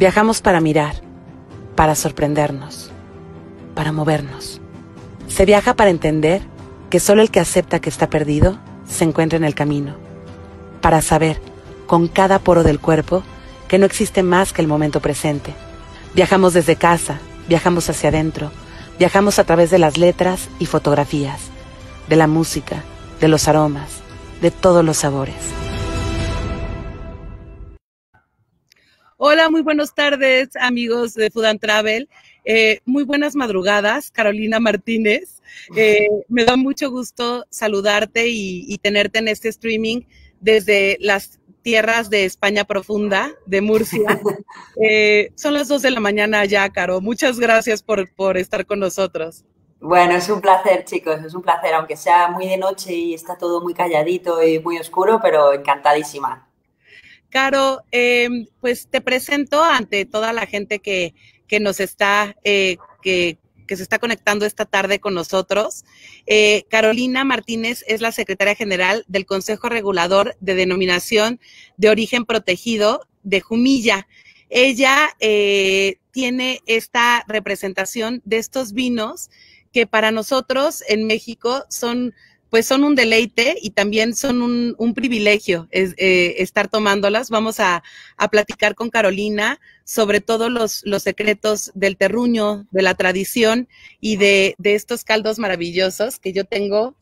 Viajamos para mirar, para sorprendernos, para movernos. Se viaja para entender que solo el que acepta que está perdido se encuentra en el camino. Para saber, con cada poro del cuerpo, que no existe más que el momento presente. Viajamos desde casa, viajamos hacia adentro, viajamos a través de las letras y fotografías, de la música, de los aromas, de todos los sabores. Hola, muy buenas tardes, amigos de Food and Travel. Eh, muy buenas madrugadas, Carolina Martínez. Eh, me da mucho gusto saludarte y, tenerte en este streaming desde las tierras de España profunda, de Murcia. Eh, son las dos de la mañana ya, Caro. Muchas gracias por, por estar con nosotros. Bueno, es un placer, chicos, es un placer, aunque sea muy de noche y está todo muy calladito y muy oscuro, pero encantadísima. Caro, em, pues te presento ante toda la gente que, nos está, eh, que, se está conectando esta tarde con nosotros. Eh, Carolina Martínez es la secretaria general del Consejo Regulador de Denominación de Origen Protegido de Jumilla. Ella eh, tiene esta representación de estos vinos que para nosotros en México son pues son un deleite y también son un, privilegio eh, estar tomándolas. Vamos a, platicar con Carolina sobre todos los, secretos del terruño, de la tradición y de, estos caldos maravillosos que yo tengo,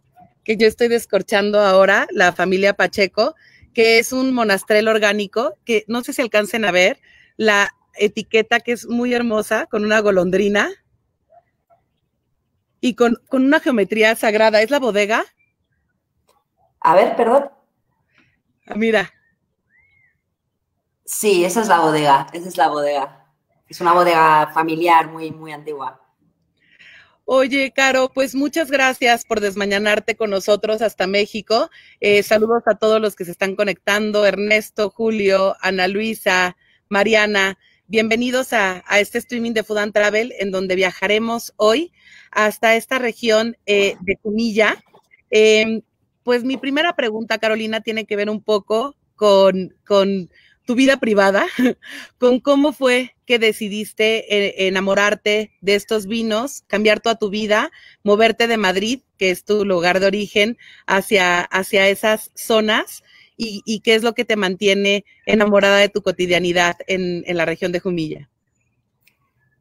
que yo estoy descorchando ahora, la familia Pacheco, que es un monastrel orgánico, que no sé si alcancen a ver la etiqueta que es muy hermosa, con una golondrina y con, con una geometría sagrada. ¿Es la bodega? A ver, perdón. Ah, mira. Sí, esa es la bodega, esa es la bodega. Es una bodega familiar muy, muy antigua. Oye, Caro, pues muchas gracias por desmañanarte con nosotros hasta México. Eh, saludos a todos los que se están conectando, Ernesto, Julio, Ana Luisa, Mariana. Bienvenidos a, este streaming de Food and Travel, en donde viajaremos hoy hasta esta región eh, de Cunilla. Em, pues mi primera pregunta, Carolina, tiene que ver un poco con, tu vida privada, con cómo fue que decidiste eh, enamorarte de estos vinos, cambiar toda tu vida, moverte de Madrid, que es tu lugar de origen, hacia, hacia esas zonas y, qué es lo que te mantiene enamorada de tu cotidianidad en, la región de Jumilla.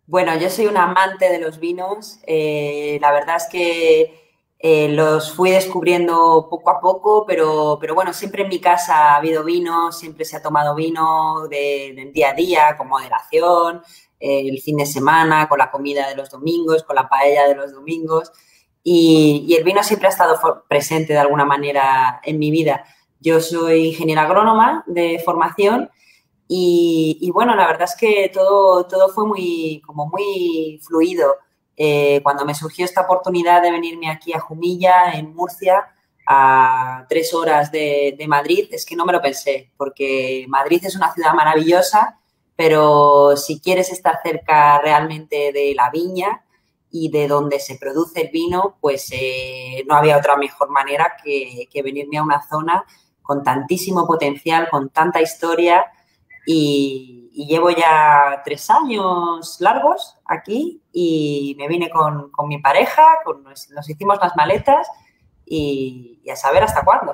Bueno, yo soy una amante de los vinos. Eh, la verdad es que eh, los fui descubriendo poco a poco, pero, pero bueno, siempre en mi casa ha habido vino, siempre se ha tomado vino del día a día, con moderación, eh, el fin de semana, con la comida de los domingos, con la paella de los domingos. Y, el vino siempre ha estado presente de alguna manera en mi vida. Yo soy ingeniera agrónoma de formación y, y, bueno, la verdad es que todo, todo fue muy, como muy fluido. Eh, cuando me surgió esta oportunidad de venirme aquí a Jumilla, en Murcia, a tres horas de, Madrid, es que no me lo pensé, porque Madrid es una ciudad maravillosa, pero si quieres estar cerca realmente de la viña y de donde se produce el vino, pues eh, no había otra mejor manera que, que venirme a una zona con tantísimo potencial, con tanta historia y, y llevo ya tres años largos aquí y me vine con, mi pareja, con, nos, hicimos las maletas y, a saber hasta cuándo.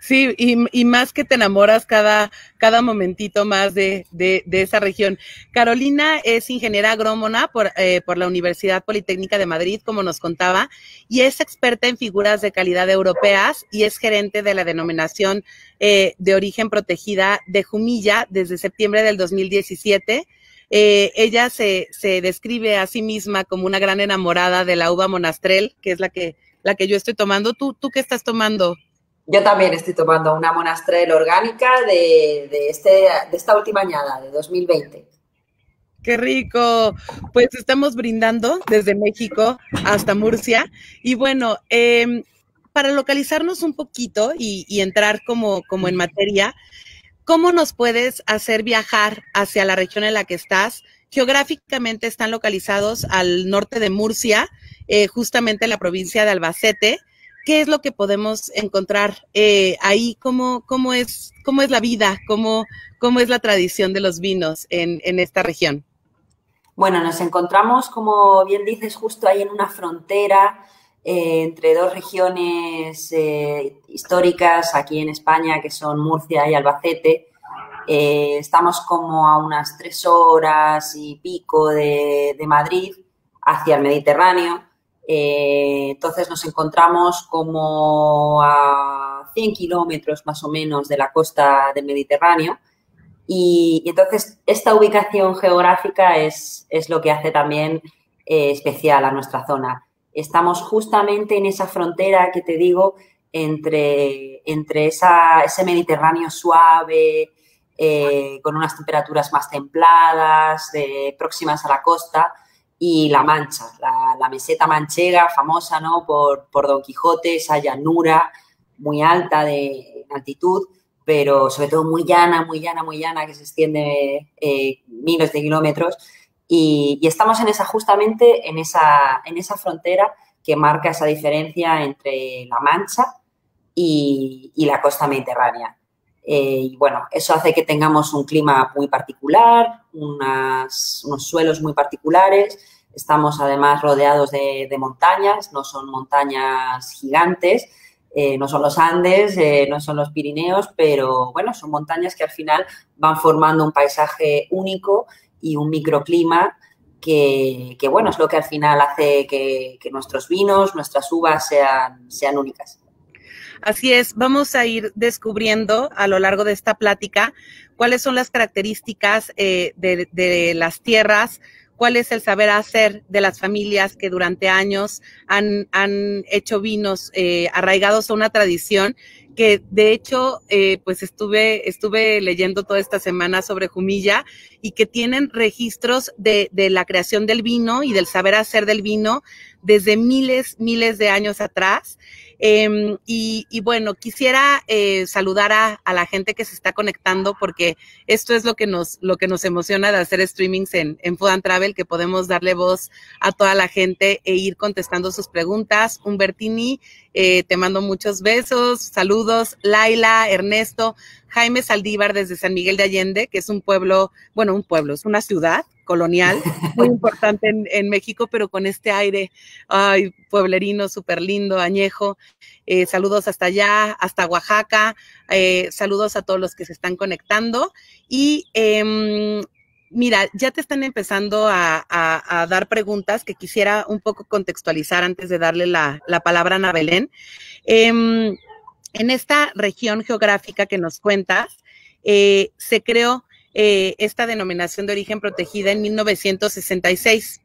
Sí, y, más que te enamoras cada, cada momentito más de, esa región. Carolina es ingeniera agrónoma por, eh, por, la Universidad Politécnica de Madrid, como nos contaba, y es experta en figuras de calidad europeas y es gerente de la denominación eh, de origen protegida de Jumilla desde septiembre del 2017. Eh, ella se, se, describe a sí misma como una gran enamorada de la uva monastrel, que es la que, la que yo estoy tomando. ¿Tú, ¿Tú qué estás tomando? Yo también estoy tomando una monastrel orgánica de, de, este, de esta última añada, de 2020. Qué rico. Pues estamos brindando desde México hasta Murcia. Y bueno, eh, para localizarnos un poquito y, entrar como, como en materia, ¿cómo nos puedes hacer viajar hacia la región en la que estás? Geográficamente están localizados al norte de Murcia, eh, justamente en la provincia de Albacete, ¿qué es lo que podemos encontrar eh, ahí? ¿Cómo, cómo, es, ¿Cómo es la vida? ¿Cómo, cómo es la tradición de los vinos en, esta región? Bueno, nos encontramos, como bien dices, justo ahí en una frontera eh, entre dos regiones eh, históricas aquí en España, que son Murcia y Albacete. Estamos como a unas tres horas y pico de, Madrid hacia el Mediterráneo. Entonces nos encontramos como a 100 kilómetros más o menos de la costa del Mediterráneo. Y, entonces esta ubicación geográfica es, es, lo que hace también especial a nuestra zona estamos justamente en esa frontera que te digo entre, entre ese Mediterráneo suave, eh, con unas temperaturas más templadas, próximas a la costa, y La Mancha, la, meseta manchega, famosa ¿no? por, Don Quijote, esa llanura muy alta de altitud, pero sobre todo muy llana, muy llana, muy llana, que se extiende eh, miles de kilómetros y, estamos en esa, justamente en esa, en esa frontera que marca esa diferencia entre la Mancha y, la costa mediterránea. Eh, y bueno, eso hace que tengamos un clima muy particular, unos suelos muy particulares. Estamos además rodeados de, montañas, no son montañas gigantes, eh, no son los Andes, eh, no son los Pirineos, pero bueno, son montañas que al final van formando un paisaje único y un microclima que, bueno, es lo que al final hace que, nuestros vinos, nuestras uvas sean, sean únicas. Así es, vamos a ir descubriendo a lo largo de esta plática cuáles son las características eh, de, las tierras, cuál es el saber hacer de las familias que durante años han, hecho vinos eh, arraigados a una tradición que de hecho, eh, pues estuve, estuve leyendo toda esta semana sobre Jumilla y que tienen registros de, la creación del vino y del saber hacer del vino desde miles, miles de años atrás. Em, y, bueno, quisiera eh, saludar a, la gente que se está conectando porque esto es lo que nos, lo que nos emociona de hacer streamings en, en Food and Travel, que podemos darle voz a toda la gente e ir contestando sus preguntas. Humbertini, eh, te mando muchos besos, saludos. Laila, Ernesto, Jaime Saldívar desde San Miguel de Allende, que es un pueblo, bueno, un pueblo, es una ciudad colonial, muy importante en, México, pero con este aire, ay, pueblerino, súper lindo, añejo. Eh, saludos hasta allá, hasta Oaxaca. Eh, saludos a todos los que se están conectando. Y em, mira, ya te están empezando a, dar preguntas que quisiera un poco contextualizar antes de darle la, palabra a Ana Belén. Em, en esta región geográfica que nos cuentas, eh, se creó eh, esta denominación de origen protegida en 1966.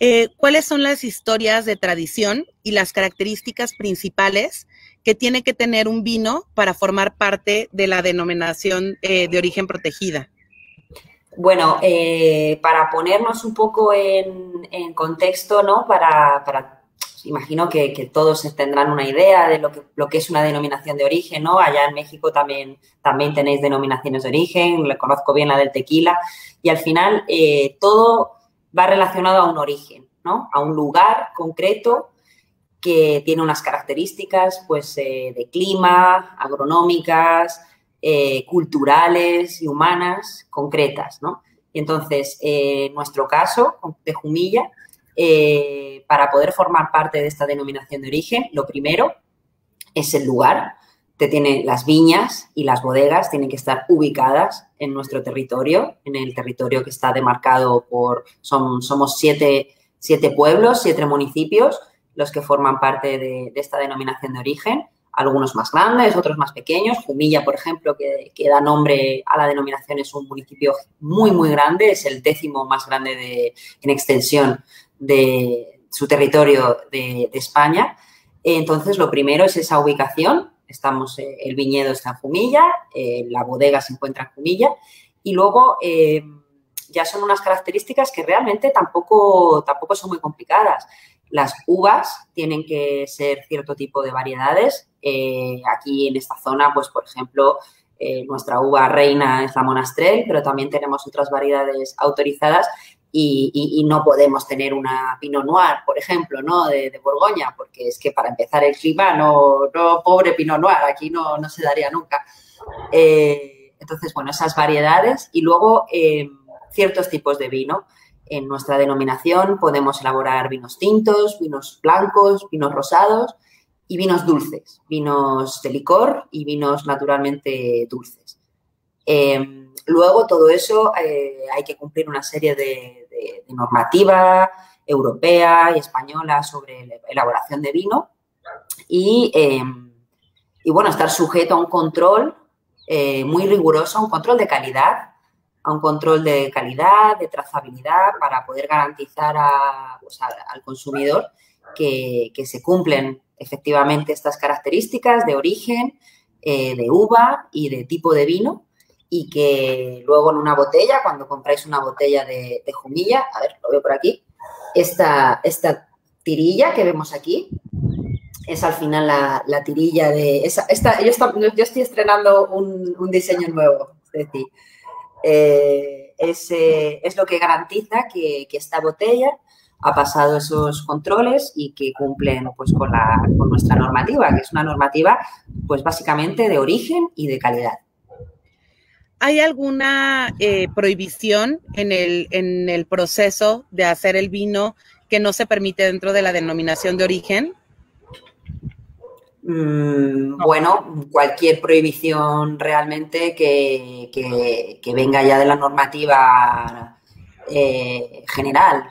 Eh, ¿Cuáles son las historias de tradición y las características principales que tiene que tener un vino para formar parte de la denominación eh, de origen protegida? Bueno, para ponernos un poco en, contexto, ¿no? Para, para imagino que, todos tendrán una idea de lo que, es una denominación de origen, ¿no? Allá en México también, tenéis denominaciones de origen, le conozco bien la del tequila, y al final eh, todo va relacionado a un origen, ¿no? A un lugar concreto que tiene unas características, pues, eh, de clima, agronómicas, eh, culturales y humanas concretas, ¿no? Y entonces, en nuestro caso, de Jumilla, para poder formar parte de esta denominación de origen, lo primero es el lugar. Te tiene las viñas y las bodegas tienen que estar ubicadas en nuestro territorio, en el territorio que está demarcado por, son, somos siete, pueblos, siete municipios los que forman parte de, esta denominación de origen algunos más grandes, otros más pequeños. Jumilla, por ejemplo, que, da nombre a la denominación, es un municipio muy, muy grande, es el décimo más grande de, en extensión de su territorio de, España. Entonces, lo primero es esa ubicación. Estamos, eh, el viñedo está en Jumilla, eh, la bodega se encuentra en Jumilla y luego eh, ya son unas características que realmente tampoco, tampoco son muy complicadas. Las uvas tienen que ser cierto tipo de variedades. aquí en esta zona, pues por ejemplo, nuestra uva reina es la monastrell, pero también tenemos otras variedades autorizadas y, no podemos tener una Pinot Noir, por ejemplo, ¿no? De, Borgoña, porque es que para empezar el clima, no, no pobre Pinot Noir, aquí no, no se daría nunca. Eh, entonces, bueno, esas variedades y luego eh, ciertos tipos de vino. En nuestra denominación podemos elaborar vinos tintos, vinos blancos, vinos rosados y vinos dulces, vinos de licor y vinos naturalmente dulces. Eh, luego, todo eso hay que cumplir una serie de, de, normativa europea y española sobre la elaboración de vino. Y, em, y bueno, estar sujeto a un control eh, muy riguroso, a un control de calidad, a un control de calidad, de trazabilidad, para poder garantizar pues, al consumidor que, se cumplen efectivamente estas características de origen, eh, de uva y de tipo de vino y que luego en una botella, cuando compráis una botella de, jumilla, a ver, lo veo por aquí, esta, esta tirilla que vemos aquí es al final la, tirilla de... Esa, esta, yo, yo, estoy estrenando un, diseño nuevo, es decir, eh, es, lo que garantiza que, esta botella ha pasado esos controles y que cumplen pues, con, la, con nuestra normativa, que es una normativa pues básicamente de origen y de calidad. ¿Hay alguna eh, prohibición en el, en el proceso de hacer el vino que no se permite dentro de la denominación de origen? Mm, bueno, cualquier prohibición realmente que, venga ya de la normativa eh, general.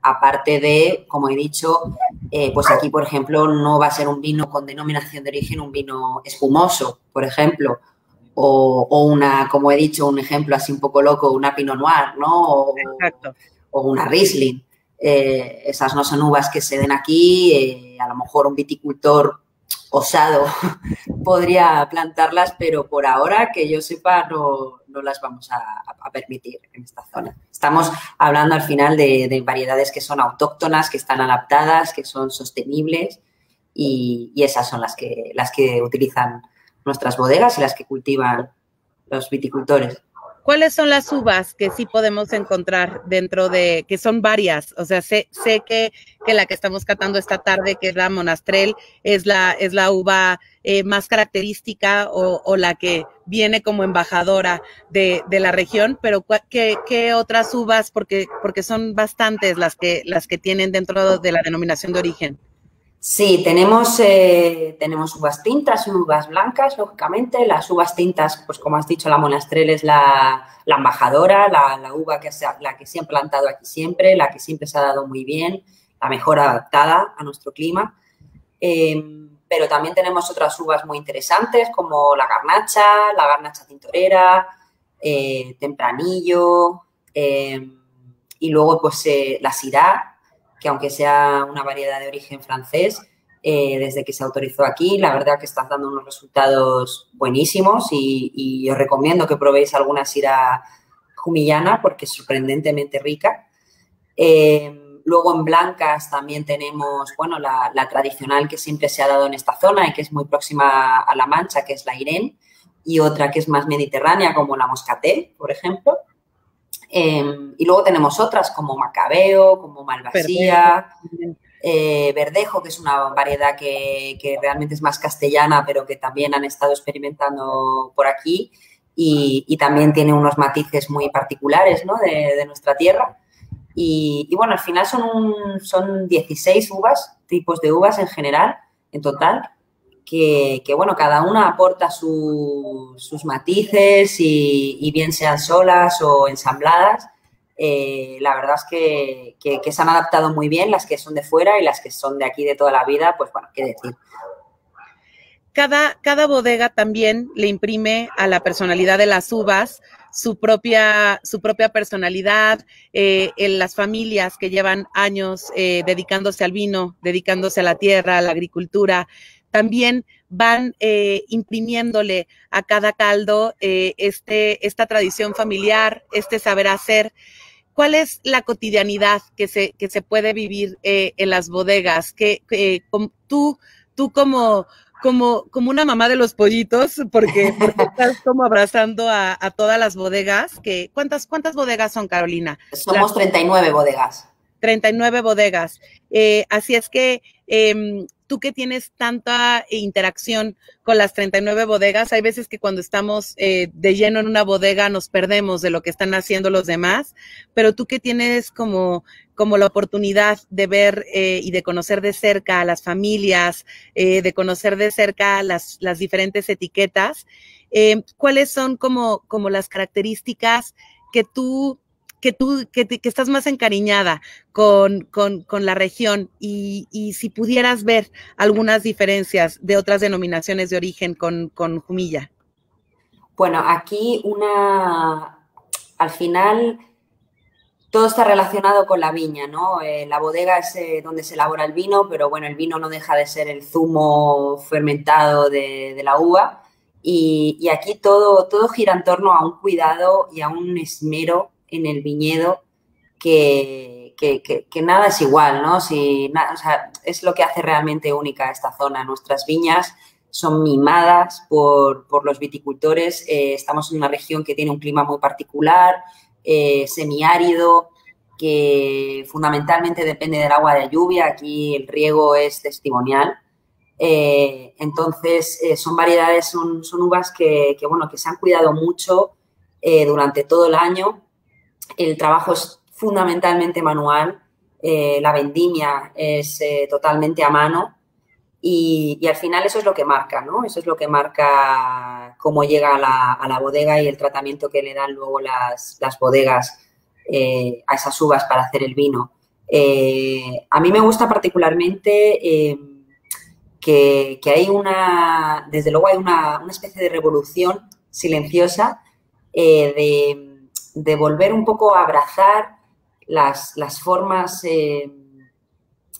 aparte de, como he dicho, eh, pues aquí, por ejemplo, no va a ser un vino con denominación de origen, un vino espumoso, por ejemplo, o, una, como he dicho, un ejemplo así un poco loco, una Pinot Noir, ¿no? O, o una Riesling. Eh, esas no son uvas que se den aquí, eh, a lo mejor un viticultor osado podría plantarlas, pero por ahora, que yo sepa, no, no las vamos a, permitir en esta zona. Estamos hablando al final de, variedades que son autóctonas, que están adaptadas, que son sostenibles y, y esas son las que, las que utilizan nuestras bodegas y las que cultivan los viticultores. ¿Cuáles son las uvas que sí podemos encontrar dentro de, que son varias? O sea, sé, sé que, que la que estamos catando esta tarde, que es la monastrel, es la, es la uva eh, más característica o, o, la que viene como embajadora de, de la región, pero ¿qué, ¿qué, otras uvas? Porque, porque son bastantes las que, las que tienen dentro de la denominación de origen. Sí, tenemos, eh, tenemos uvas tintas uvas blancas, lógicamente. Las uvas tintas, pues como has dicho, la monastrel es la, embajadora, la, uva que se, la que se ha plantado aquí siempre, la que siempre se ha dado muy bien, la mejor adaptada a nuestro clima. Em, pero también tenemos otras uvas muy interesantes como la garnacha, la garnacha tintorera, eh, tempranillo em, y luego pues eh, la sirá, que aunque sea una variedad de origen francés, eh, desde que se autorizó aquí, la verdad que está dando unos resultados buenísimos y, os recomiendo que probéis alguna sira jumillana porque es sorprendentemente rica. Eh, luego en blancas también tenemos, bueno, la, tradicional que siempre se ha dado en esta zona y que es muy próxima a La Mancha, que es la Irene, y otra que es más mediterránea, como la Moscatel, por ejemplo. Em, y luego tenemos otras como Macabeo, como Malvasía, eh, Verdejo, que es una variedad que, realmente es más castellana, pero que también han estado experimentando por aquí. Y, también tiene unos matices muy particulares de, nuestra tierra. Y, bueno, al final son, son 16 uvas, tipos de uvas en general, en total, que, bueno, cada una aporta sus matices y, bien sean solas o ensambladas. Eh, la verdad es que, se han adaptado muy bien las que son de fuera y las que son de aquí de toda la vida, pues bueno, qué decir. Cada, cada bodega también le imprime a la personalidad de las uvas su propia, su propia personalidad, eh, en las familias que llevan años eh, dedicándose al vino, dedicándose a la tierra, a la agricultura, también van eh, imprimiéndole a cada caldo eh, este, esta tradición familiar, este saber hacer. ¿Cuál es la cotidianidad que se, que se puede vivir eh, en las bodegas? Que, tú, tú como, como, como una mamá de los pollitos, porque, estás como abrazando a, todas las bodegas. Que, ¿cuántas, ¿Cuántas bodegas son, Carolina? Somos 39 bodegas. 39 bodegas. Eh, así es que em, tú que tienes tanta interacción con las 39 bodegas, hay veces que cuando estamos eh, de lleno en una bodega nos perdemos de lo que están haciendo los demás, pero tú que tienes como, como la oportunidad de ver eh, y de conocer de cerca a las familias, eh, de conocer de cerca las, las diferentes etiquetas, ¿cuáles son como, como las características que tú que tú, que, estás más encariñada con, con, la región y, si pudieras ver algunas diferencias de otras denominaciones de origen con, con Jumilla. Bueno, aquí una, al final, todo está relacionado con la viña, ¿no? Eh, la bodega es eh, donde se elabora el vino, pero bueno, el vino no deja de ser el zumo fermentado de, la uva. Y, y, aquí todo, todo gira en torno a un cuidado y a un esmero en el viñedo que, nada es igual, ¿no? Si, es lo que hace realmente única esta zona. Nuestras viñas son mimadas por, los viticultores. Eh, estamos en una región que tiene un clima muy particular, eh, semiárido, que fundamentalmente depende del agua de lluvia. Aquí el riego es testimonial. Eh, entonces, son variedades, son, son uvas que, bueno, que se han cuidado mucho durante todo el año el trabajo es fundamentalmente manual, eh, la vendimia es eh, totalmente a mano y, al final eso es lo que marca, ¿no? Eso es lo que marca cómo llega a la, bodega y el tratamiento que le dan luego las, bodegas eh, a esas uvas para hacer el vino. a mí me gusta particularmente que, hay una, desde luego hay una, una especie de revolución silenciosa de de volver un poco a abrazar las, formas eh,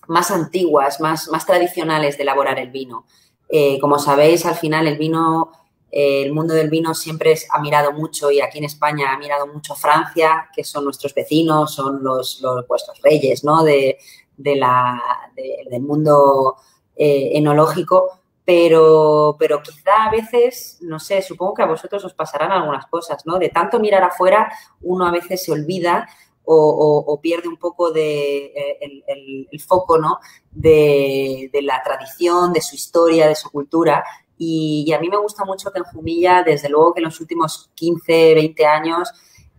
más antiguas, más, más, tradicionales de elaborar el vino. Eh, como sabéis, al final el vino, eh, el mundo del vino siempre ha mirado mucho y aquí en España ha mirado mucho Francia, que son nuestros vecinos, son los, los vuestros reyes ¿no? de, la, del mundo enológico pero, pero quizá a veces, no sé, supongo que a vosotros os pasarán algunas cosas, ¿no? De tanto mirar afuera, uno a veces se olvida o, pierde un poco de, eh, el, foco, ¿no? De, la tradición, de su historia, de su cultura. Y, a mí me gusta mucho que en Jumilla, desde luego que en los últimos 15, 20 años,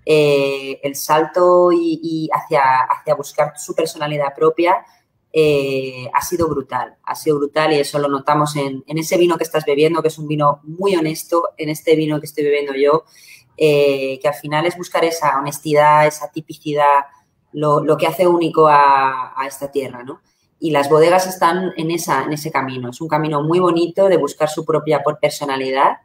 eh, el salto y, hacia, hacia buscar su personalidad propia eh, ha sido brutal, ha sido brutal y eso lo notamos en, ese vino que estás bebiendo, que es un vino muy honesto, en este vino que estoy bebiendo yo, eh, que al final es buscar esa honestidad, esa tipicidad, lo, que hace único a, esta tierra, ¿no? Y las bodegas están en, ese camino, es un camino muy bonito de buscar su propia personalidad.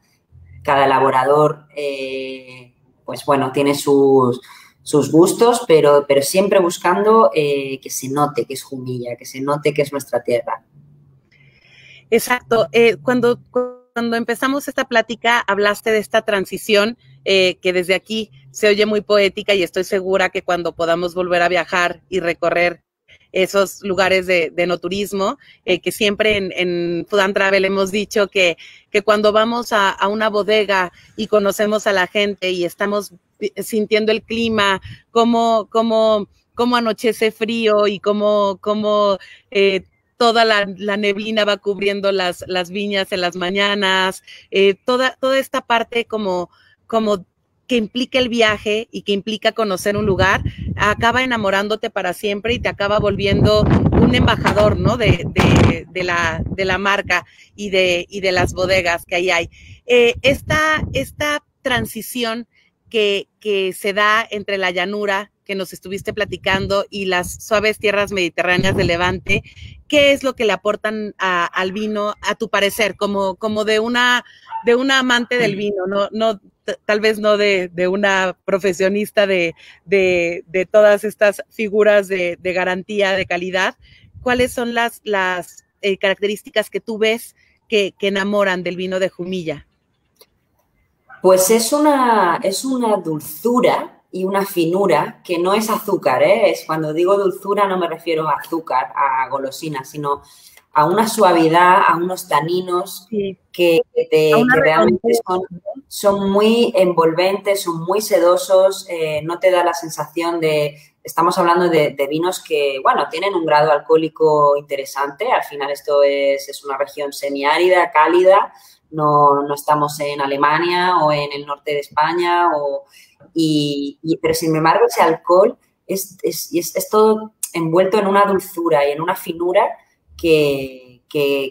Cada elaborador, eh, pues bueno, tiene sus, sus gustos, pero, pero siempre buscando eh, que se note que es Jumilla, que se note que es nuestra tierra. Exacto. Eh, cuando, cuando empezamos esta plática, hablaste de esta transición eh, que desde aquí se oye muy poética y estoy segura que cuando podamos volver a viajar y recorrer esos lugares de, de no turismo, que siempre en, en Travel hemos dicho que, que cuando vamos a, una bodega y conocemos a la gente y estamos sintiendo el clima, cómo, cómo, cómo anochece frío y cómo, cómo eh, toda la, neblina va cubriendo las, las viñas en las mañanas, eh, toda, toda esta parte como, como que implica el viaje y que implica conocer un lugar, acaba enamorándote para siempre y te acaba volviendo un embajador, ¿no? De, de, la, de la marca y de, y de las bodegas que ahí hay. Eh, esta, esta transición que, que se da entre la llanura que nos estuviste platicando y las suaves tierras mediterráneas de Levante, ¿qué es lo que le aportan al vino, a tu parecer, como, como de una de una amante del vino, no, no, tal vez no de, de una profesionista de, de, de, todas estas figuras de, garantía de calidad, ¿cuáles son las, las eh, características que tú ves que, que enamoran del vino de Jumilla? Pues es una, es una dulzura y una finura que no es azúcar, ¿eh? Es, cuando digo dulzura no me refiero a azúcar, a golosina, sino a una suavidad, a unos taninos que, realmente son, muy envolventes, son muy sedosos, eh, no te da la sensación de, estamos hablando de, vinos que, bueno, tienen un grado alcohólico interesante, al final esto es, una región semiárida, cálida, no, no, estamos en Alemania o en el norte de España, o, y, pero sin embargo ese alcohol es, es, es todo envuelto en una dulzura y en una finura que,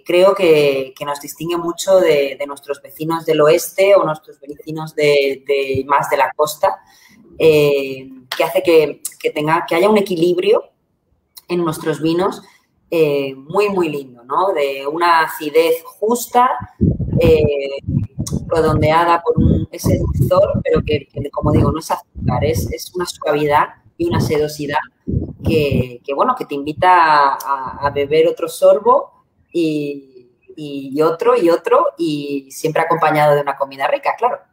creo que, nos distingue mucho de, nuestros vecinos del oeste o nuestros vecinos de, más de la costa, eh, que hace que, tenga, que haya un equilibrio en nuestros vinos eh, muy, muy lindo, ¿no? De una acidez justa, eh, redondeada por ese dulzor, pero que, como digo, no es azúcar, es, es una suavidad y una sedosidad que, bueno, que te invita a, beber otro sorbo y, y, otro y otro y siempre acompañado de una comida rica, claro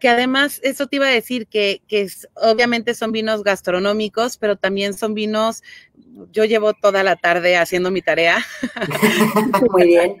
que además, eso te iba a decir, que, que obviamente son vinos gastronómicos, pero también son vinos, yo llevo toda la tarde haciendo mi tarea. Muy bien.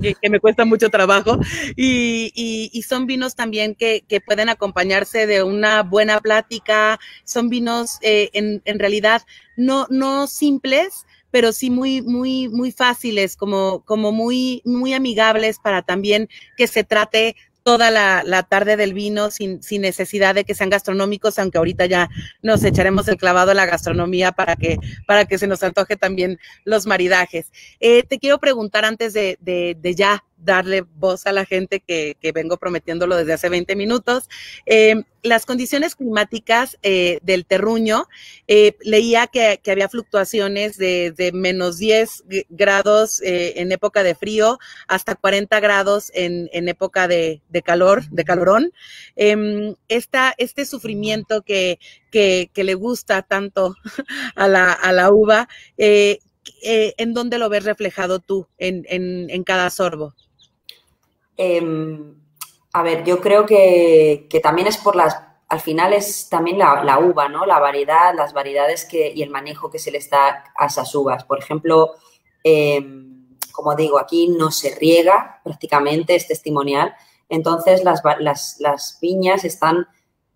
que me cuesta mucho trabajo. Y, y, son vinos también que, que, pueden acompañarse de una buena plática. Son vinos eh, en, en realidad no, no simples, pero sí muy, muy, muy fáciles, como, como muy, muy amigables para también que se trate toda la, tarde del vino sin, sin, necesidad de que sean gastronómicos, aunque ahorita ya nos echaremos el clavado a la gastronomía para que, para que se nos antoje también los maridajes. Eh, te quiero preguntar antes de, de, de ya darle voz a la gente que, vengo prometiéndolo desde hace 20 minutos. Eh, las condiciones climáticas eh, del terruño, eh, leía que, había fluctuaciones de, menos 10 grados en época de frío hasta 40 grados en, época de, calor, de calorón. Em, este sufrimiento que, que, le gusta tanto a la, uva, ¿en dónde lo ves reflejado tú en cada sorbo? Em, a ver, yo creo que, también es por las, al final es también la, uva, ¿no? La variedad, las variedades que, y el manejo que se le da a esas uvas. Por ejemplo, em, como digo, aquí no se riega prácticamente, es testimonial. Entonces, las, las, viñas están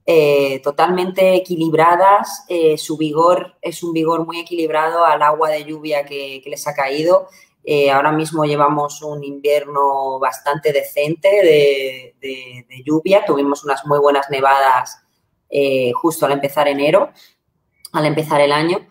eh, totalmente equilibradas, eh, su vigor es un vigor muy equilibrado al agua de lluvia que les ha caído eh, ahora mismo llevamos un invierno bastante decente de, lluvia. Tuvimos unas muy buenas nevadas eh, justo al empezar enero, al empezar el año,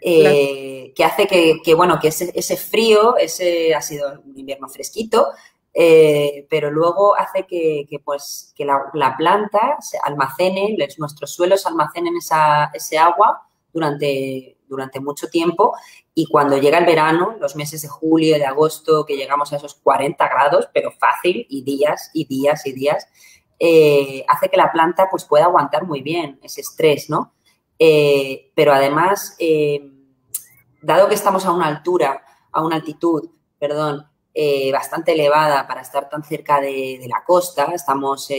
eh, que hace que, bueno, que ese, frío, ese ha sido un invierno fresquito, pero luego hace que, pues, que la, planta se almacene, nuestros suelos almacenen esa, ese agua durante, durante mucho tiempo y cuando llega el verano, los meses de julio, de agosto, que llegamos a esos 40 grados, pero fácil, y días y días y días, eh, hace que la planta pues, pueda aguantar muy bien ese estrés, ¿no? Eh, pero además, eh, dado que estamos a una altura, a una altitud, perdón, bastante elevada para estar tan cerca de, la costa, estamos,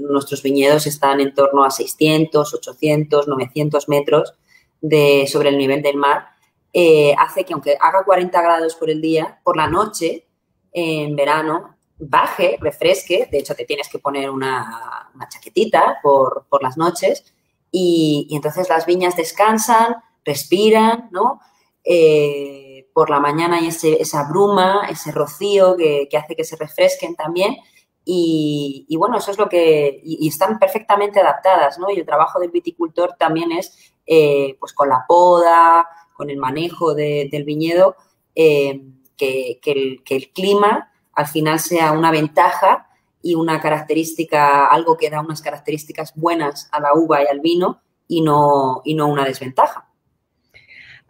nuestros viñedos están en torno a 600, 800, 900 metros, de, sobre el nivel del mar, eh, hace que aunque haga 40 grados por el día, por la noche, en verano, baje, refresque. De hecho, te tienes que poner una, chaquetita por, las noches. Y, entonces las viñas descansan, respiran, ¿no? Eh, por la mañana hay esa bruma, ese rocío que, hace que se refresquen también. Y, bueno, eso es lo que. Y, están perfectamente adaptadas, ¿no? Y el trabajo del viticultor también es, eh, pues, con la poda, con el manejo del viñedo, eh, que, el, clima al final sea una ventaja y una característica, algo que da unas características buenas a la uva y al vino y no, y no una desventaja.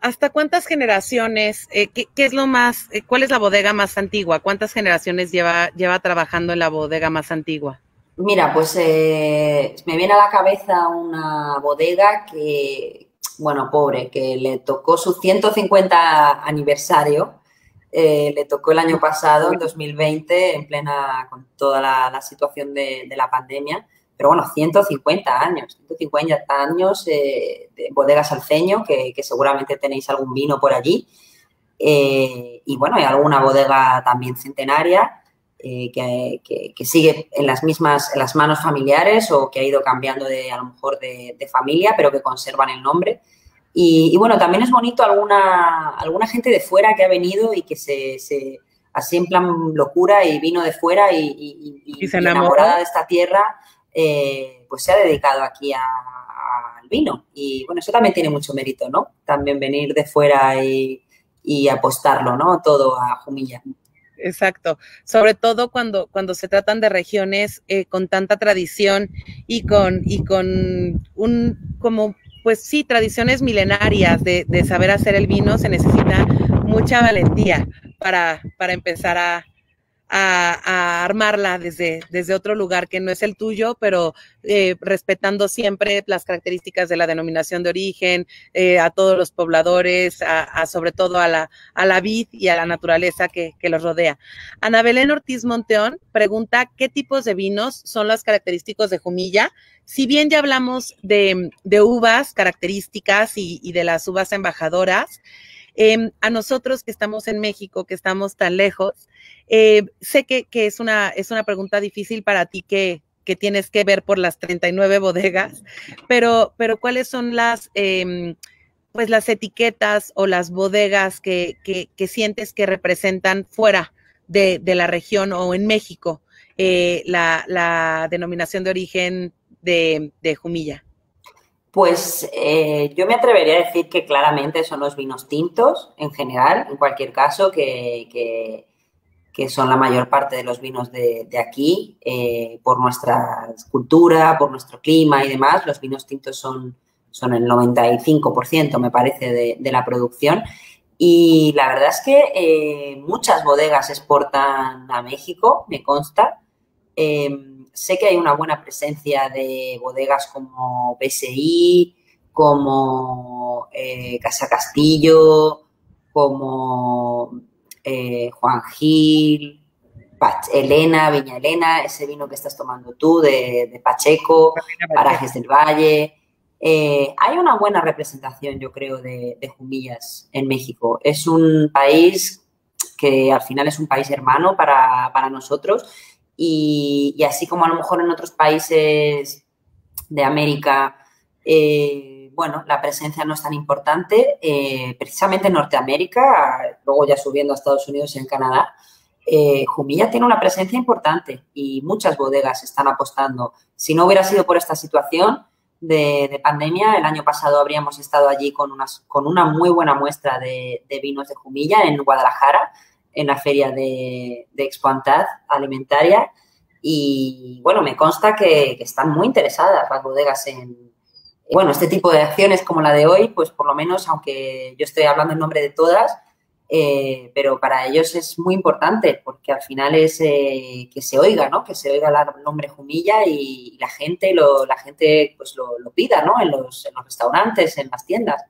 ¿Hasta cuántas generaciones, eh, ¿qué, es lo más, eh, cuál es la bodega más antigua? ¿Cuántas generaciones lleva, lleva trabajando en la bodega más antigua? Mira, pues eh, me viene a la cabeza una bodega que, bueno, pobre, que le tocó su 150 aniversario, le tocó el año pasado, en 2020, en plena, con toda la, situación de la pandemia pero bueno, 150 años, 150 años eh, de bodegas Alceño, que, que, seguramente tenéis algún vino por allí. Eh, y bueno, hay alguna bodega también centenaria eh, que, sigue en las mismas, en las manos familiares o que ha ido cambiando de, a lo mejor de, familia, pero que conservan el nombre. Y, bueno, también es bonito alguna, alguna gente de fuera que ha venido y que se, se así en plan locura y vino de fuera y, enamorada de esta tierra, eh, pues se ha dedicado aquí al vino. Y bueno, eso también tiene mucho mérito, ¿no? También venir de fuera y, y apostarlo, ¿no? Todo a Jumilla. Exacto, sobre todo cuando, cuando se tratan de regiones eh, con tanta tradición y con, y con un, como, pues sí, tradiciones milenarias de, de saber hacer el vino, se necesita mucha valentía para, para empezar a, a, armarla desde, desde otro lugar que no es el tuyo, pero eh, respetando siempre las características de la denominación de origen, eh, a todos los pobladores, a, sobre todo a la, a la vid y a la naturaleza que, que los rodea. Ana Belén Ortiz Monteón pregunta qué tipos de vinos son los característicos de Jumilla. Si bien ya hablamos de, de uvas características y, y de las uvas embajadoras, Em, a nosotros que estamos en México, que estamos tan lejos, eh, sé que, es, una, es una pregunta difícil para ti que, que tienes que ver por las 39 bodegas, pero, pero ¿cuáles son las, em, pues las etiquetas o las bodegas que, que, sientes que representan fuera de, la región o en México eh, la, la, denominación de origen de, de Jumilla? Pues eh, yo me atrevería a decir que claramente son los vinos tintos en general, en cualquier caso, que, son la mayor parte de los vinos de, aquí, eh, por nuestra cultura, por nuestro clima y demás. Los vinos tintos son, son el 95%, me parece, de, la producción. Y la verdad es que eh, muchas bodegas exportan a México, me consta. Em, sé que hay una buena presencia de bodegas como BSI, como eh, Casa Castillo, como eh, Juan Gil, Elena, Viña Elena, ese vino que estás tomando tú de, Pacheco, Parajes del Valle. Eh, hay una buena representación, yo creo, de, de Jumillas en México. Es un país que al final es un país hermano para, para nosotros y, así como a lo mejor en otros países de América, eh, bueno, la presencia no es tan importante, eh, precisamente en Norteamérica, luego ya subiendo a Estados Unidos y en Canadá, eh, Jumilla tiene una presencia importante y muchas bodegas están apostando. Si no hubiera sido por esta situación de, pandemia, el año pasado habríamos estado allí con, unas, con una muy buena muestra de, de vinos de Jumilla en Guadalajara en la feria de, de alimentaria y bueno, me consta que, están muy interesadas las bodegas en, bueno, este tipo de acciones como la de hoy, pues por lo menos, aunque yo estoy hablando en nombre de todas, eh, pero para ellos es muy importante porque al final es eh, que se oiga, ¿no? Que se oiga el nombre Jumilla y, la gente lo, la gente pues lo, lo pida, ¿no? En los, en los restaurantes, en las tiendas.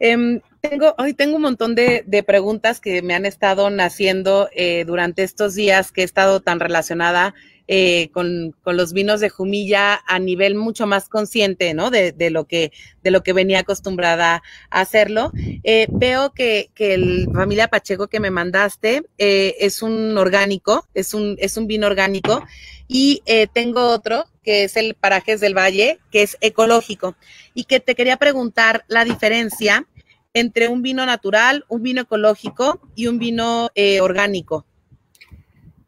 Em, tengo, hoy tengo un montón de, preguntas que me han estado naciendo eh, durante estos días que he estado tan relacionada eh, con, los vinos de Jumilla a nivel mucho más consciente, ¿no? De, lo que de lo que venía acostumbrada a hacerlo. Eh, veo que, que el familia Pacheco que me mandaste es un orgánico, es un es un vino orgánico y tengo otro que es el Parajes del Valle, que es ecológico y que te quería preguntar la diferencia entre un vino natural, un vino ecológico y un vino eh, orgánico?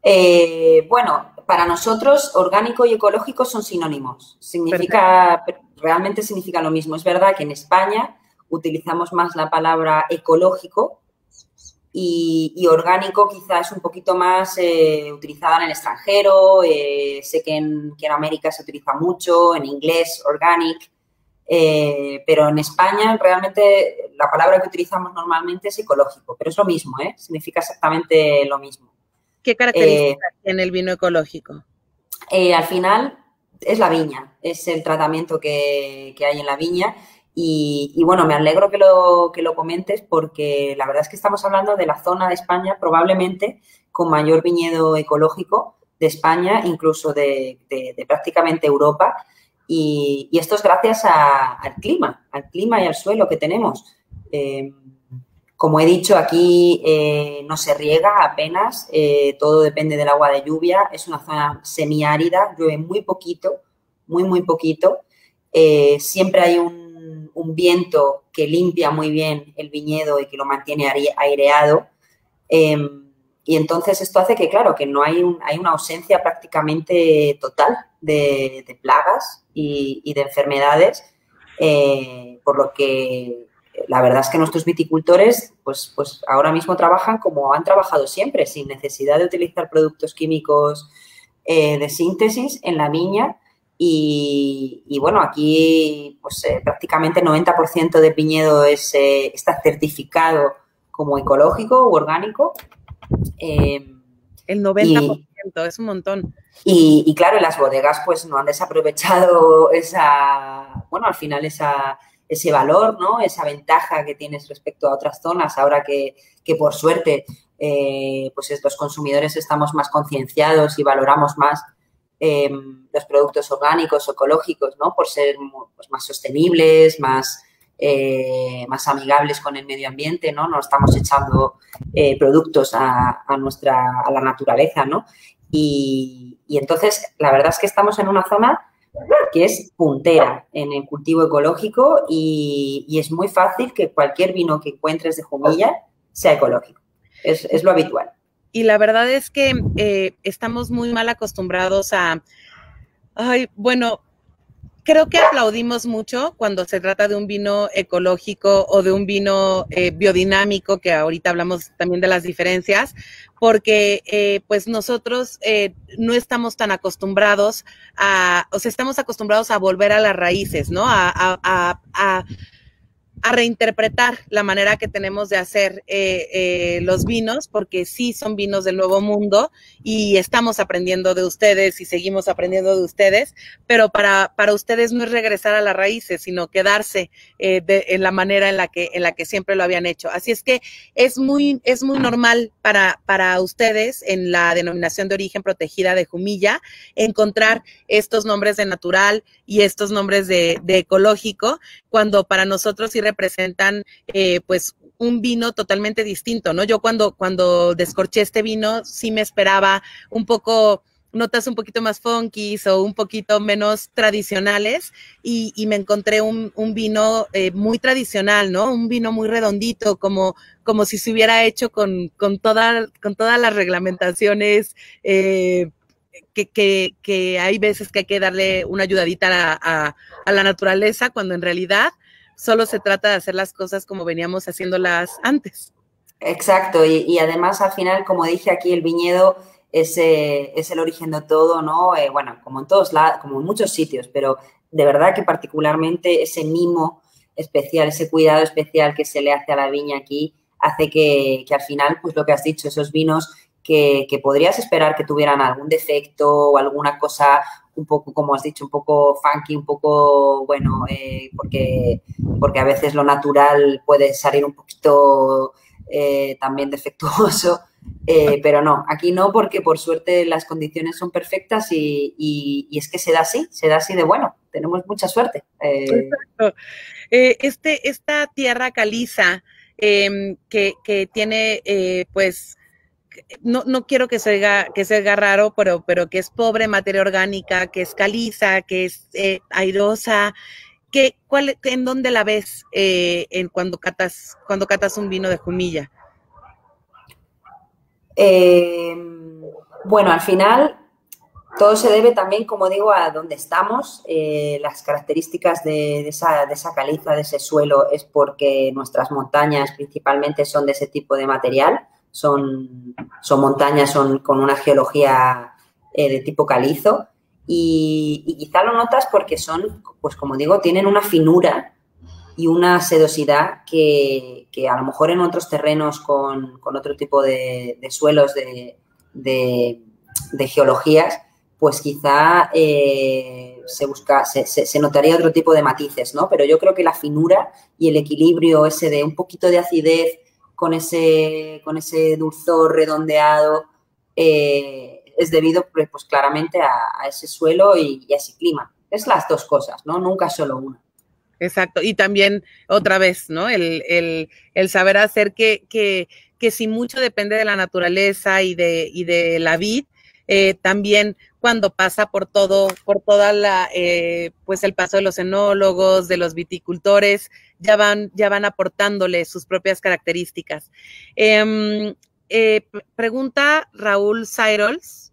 Eh, bueno, para nosotros orgánico y ecológico son sinónimos. Significa, realmente significa lo mismo. Es verdad que en España utilizamos más la palabra ecológico y, orgánico quizás un poquito más eh, utilizada en el extranjero. sé que en, que en América se utiliza mucho, en inglés, organic. Eh, pero en España realmente la palabra que utilizamos normalmente es ecológico, pero es lo mismo, ¿eh? significa exactamente lo mismo. ¿Qué características eh, tiene el vino ecológico? al final es la viña, es el tratamiento que, hay en la viña y, bueno, me alegro que lo, que lo comentes porque la verdad es que estamos hablando de la zona de España probablemente con mayor viñedo ecológico de España, incluso de prácticamente Europa. Y, esto es gracias al clima, al clima y al suelo que tenemos. Eh, Como he dicho, aquí eh, no se riega apenas, eh, todo depende del agua de lluvia. Es una zona semiárida, llueve muy poquito, muy, muy poquito. Siempre hay un, un, viento que limpia muy bien el viñedo y que lo mantiene aireado. Y entonces esto hace que, claro, que no hay, un, hay una ausencia prácticamente total de, plagas y, y, de enfermedades, por lo que la verdad es que nuestros viticultores, pues, pues ahora mismo trabajan como han trabajado siempre, sin necesidad de utilizar productos químicos eh, de síntesis en la viña. Y, bueno, aquí pues eh, prácticamente 90% del viñedo es, eh, está certificado como ecológico u orgánico. El 90% es un montón. Y, y, claro, las bodegas pues no han desaprovechado esa, bueno, al final esa, ese valor, ¿no? Esa ventaja que tienes respecto a otras zonas, ahora que, por suerte eh, pues los consumidores estamos más concienciados y valoramos más eh, los productos orgánicos ecológicos, ¿no? Por ser pues, más sostenibles, más, eh, más amigables con el medio ambiente, ¿no? No estamos echando productos a, nuestra, a la naturaleza, ¿no? Y, y entonces, la verdad es que estamos en una zona que es puntera en el cultivo ecológico y, es muy fácil que cualquier vino que encuentres de Jumilla sea ecológico. Es, lo habitual. Y la verdad es que eh, estamos muy mal acostumbrados a, ay, bueno, creo que aplaudimos mucho cuando se trata de un vino ecológico o de un vino eh, biodinámico, que ahorita hablamos también de las diferencias, porque eh, pues nosotros eh, no estamos tan acostumbrados a, o sea, estamos acostumbrados a volver a las raíces, ¿no? a, a, a a reinterpretar la manera que tenemos de hacer eh, eh, los vinos, porque sí son vinos del nuevo mundo y estamos aprendiendo de ustedes y seguimos aprendiendo de ustedes, pero para, para ustedes no es regresar a las raíces, sino quedarse eh, en la manera en la, que, en la que siempre lo habían hecho. Así es que es muy, es muy normal para, para ustedes en la denominación de origen protegida de Jumilla encontrar estos nombres de natural y estos nombres de, de ecológico, cuando para nosotros sí representan eh, pues un vino totalmente distinto, ¿no? Yo cuando, cuando descorché este vino sí me esperaba un poco notas un poquito más funky o un poquito menos tradicionales y, me encontré un, vino eh, muy tradicional, ¿no? Un vino muy redondito, como, como si se hubiera hecho con, con, con todas las reglamentaciones eh, que, que, hay veces que hay que darle una ayudadita a, a la naturaleza cuando en realidad solo se trata de hacer las cosas como veníamos haciéndolas antes. Exacto, y, además al final, como dije aquí, el viñedo es, eh, es el origen de todo, ¿no? Eh, bueno, como en todos lados, como en muchos sitios, pero de verdad que particularmente ese mimo especial, ese cuidado especial que se le hace a la viña aquí, hace que, que al final, pues lo que has dicho, esos vinos que, podrías esperar que tuvieran algún defecto o alguna cosa un poco, como has dicho, un poco funky, un poco, bueno, eh, porque, porque a veces lo natural puede salir un poquito eh, también defectuoso, eh, pero no, aquí no, porque por suerte las condiciones son perfectas y, y, es que se da así, se da así de bueno, tenemos mucha suerte. Exacto. este, esta tierra caliza em, que, que, tiene, pues, no, no quiero que se que sea raro, pero, pero que es pobre materia orgánica, que es caliza, que es eh, airosa. ¿Qué, cuál, ¿En dónde la ves eh, en cuando, catas, cuando catas un vino de Jumilla? Em, bueno, al final todo se debe también, como digo, a dónde estamos. Eh, las características de, esa, de, esa, caliza, de ese suelo, es porque nuestras montañas principalmente son de ese tipo de material son, son montañas son con una geología eh, de tipo calizo y, quizá lo notas porque son, pues como digo, tienen una finura y una sedosidad que, a lo mejor en otros terrenos con, otro tipo de, suelos, de, de, geologías, pues quizá eh, se busca, se, se, notaría otro tipo de matices, ¿no? Pero yo creo que la finura y el equilibrio ese de un poquito de acidez con ese, con ese dulzor redondeado eh, es debido pues, pues claramente a, ese suelo y, a ese clima. Es las dos cosas, ¿no? Nunca solo una. Exacto. Y también, otra vez, ¿no? El, saber hacer que, que, que, si mucho depende de la naturaleza y de, y de la vid, eh, también cuando pasa por todo, por toda la, eh, pues el paso de los enólogos, de los viticultores, ya van, ya van aportándole sus propias características. Em, eh, pregunta Raúl Cyrols,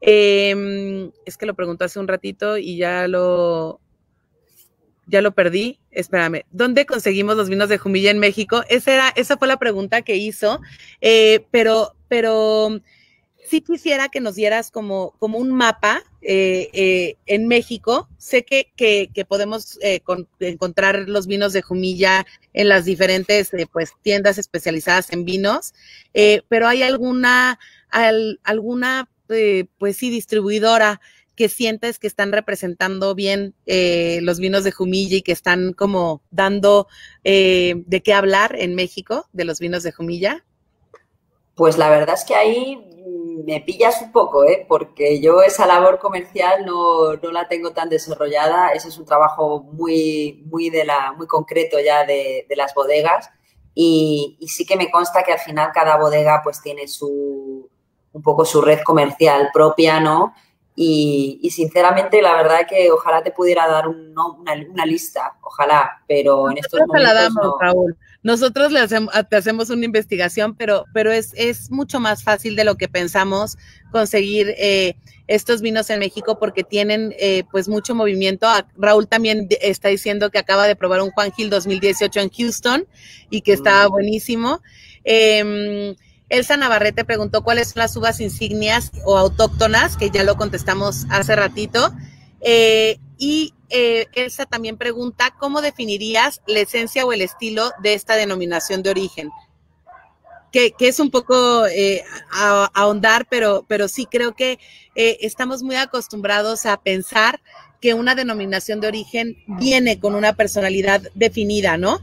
em, es que lo preguntó hace un ratito y ya lo, ya lo perdí. Espérame, ¿dónde conseguimos los vinos de Jumilla en México? Esa, era, esa fue la pregunta que hizo, eh, pero, pero sí quisiera que nos dieras como, como un mapa eh, eh, en México. Sé que, que, podemos encontrar los vinos de Jumilla en las diferentes pues, tiendas especializadas en vinos, pero ¿hay alguna, alguna pues sí, distribuidora que sientes que están representando bien eh, los vinos de Jumilla y que están como dando eh, de qué hablar en México de los vinos de Jumilla? Pues la verdad es que ahí me pillas un poco, ¿eh? porque yo esa labor comercial no, la tengo tan desarrollada. Ese es un trabajo muy, muy, de la, muy concreto ya de, las bodegas. Y, y, sí que me consta que al final cada bodega pues tiene su, un poco su red comercial propia, ¿no? Y, sinceramente, la verdad que ojalá te pudiera dar una, lista, ojalá, pero en estos momentos la damos, Raúl. Nosotros le hacemos, te hacemos una investigación, pero, pero es, es mucho más fácil de lo que pensamos conseguir eh, estos vinos en México porque tienen eh, pues mucho movimiento. Raúl también está diciendo que acaba de probar un Juan Gil 2018 en Houston y que está mm. buenísimo. Eh, Elsa Navarrete preguntó cuáles son las uvas insignias o autóctonas, que ya lo contestamos hace ratito. Eh, y eh, Elsa también pregunta, ¿cómo definirías la esencia o el estilo de esta denominación de origen? Que, es un poco eh, ahondar, pero, pero sí creo que estamos muy acostumbrados a pensar que una denominación de origen viene con una personalidad definida, ¿no?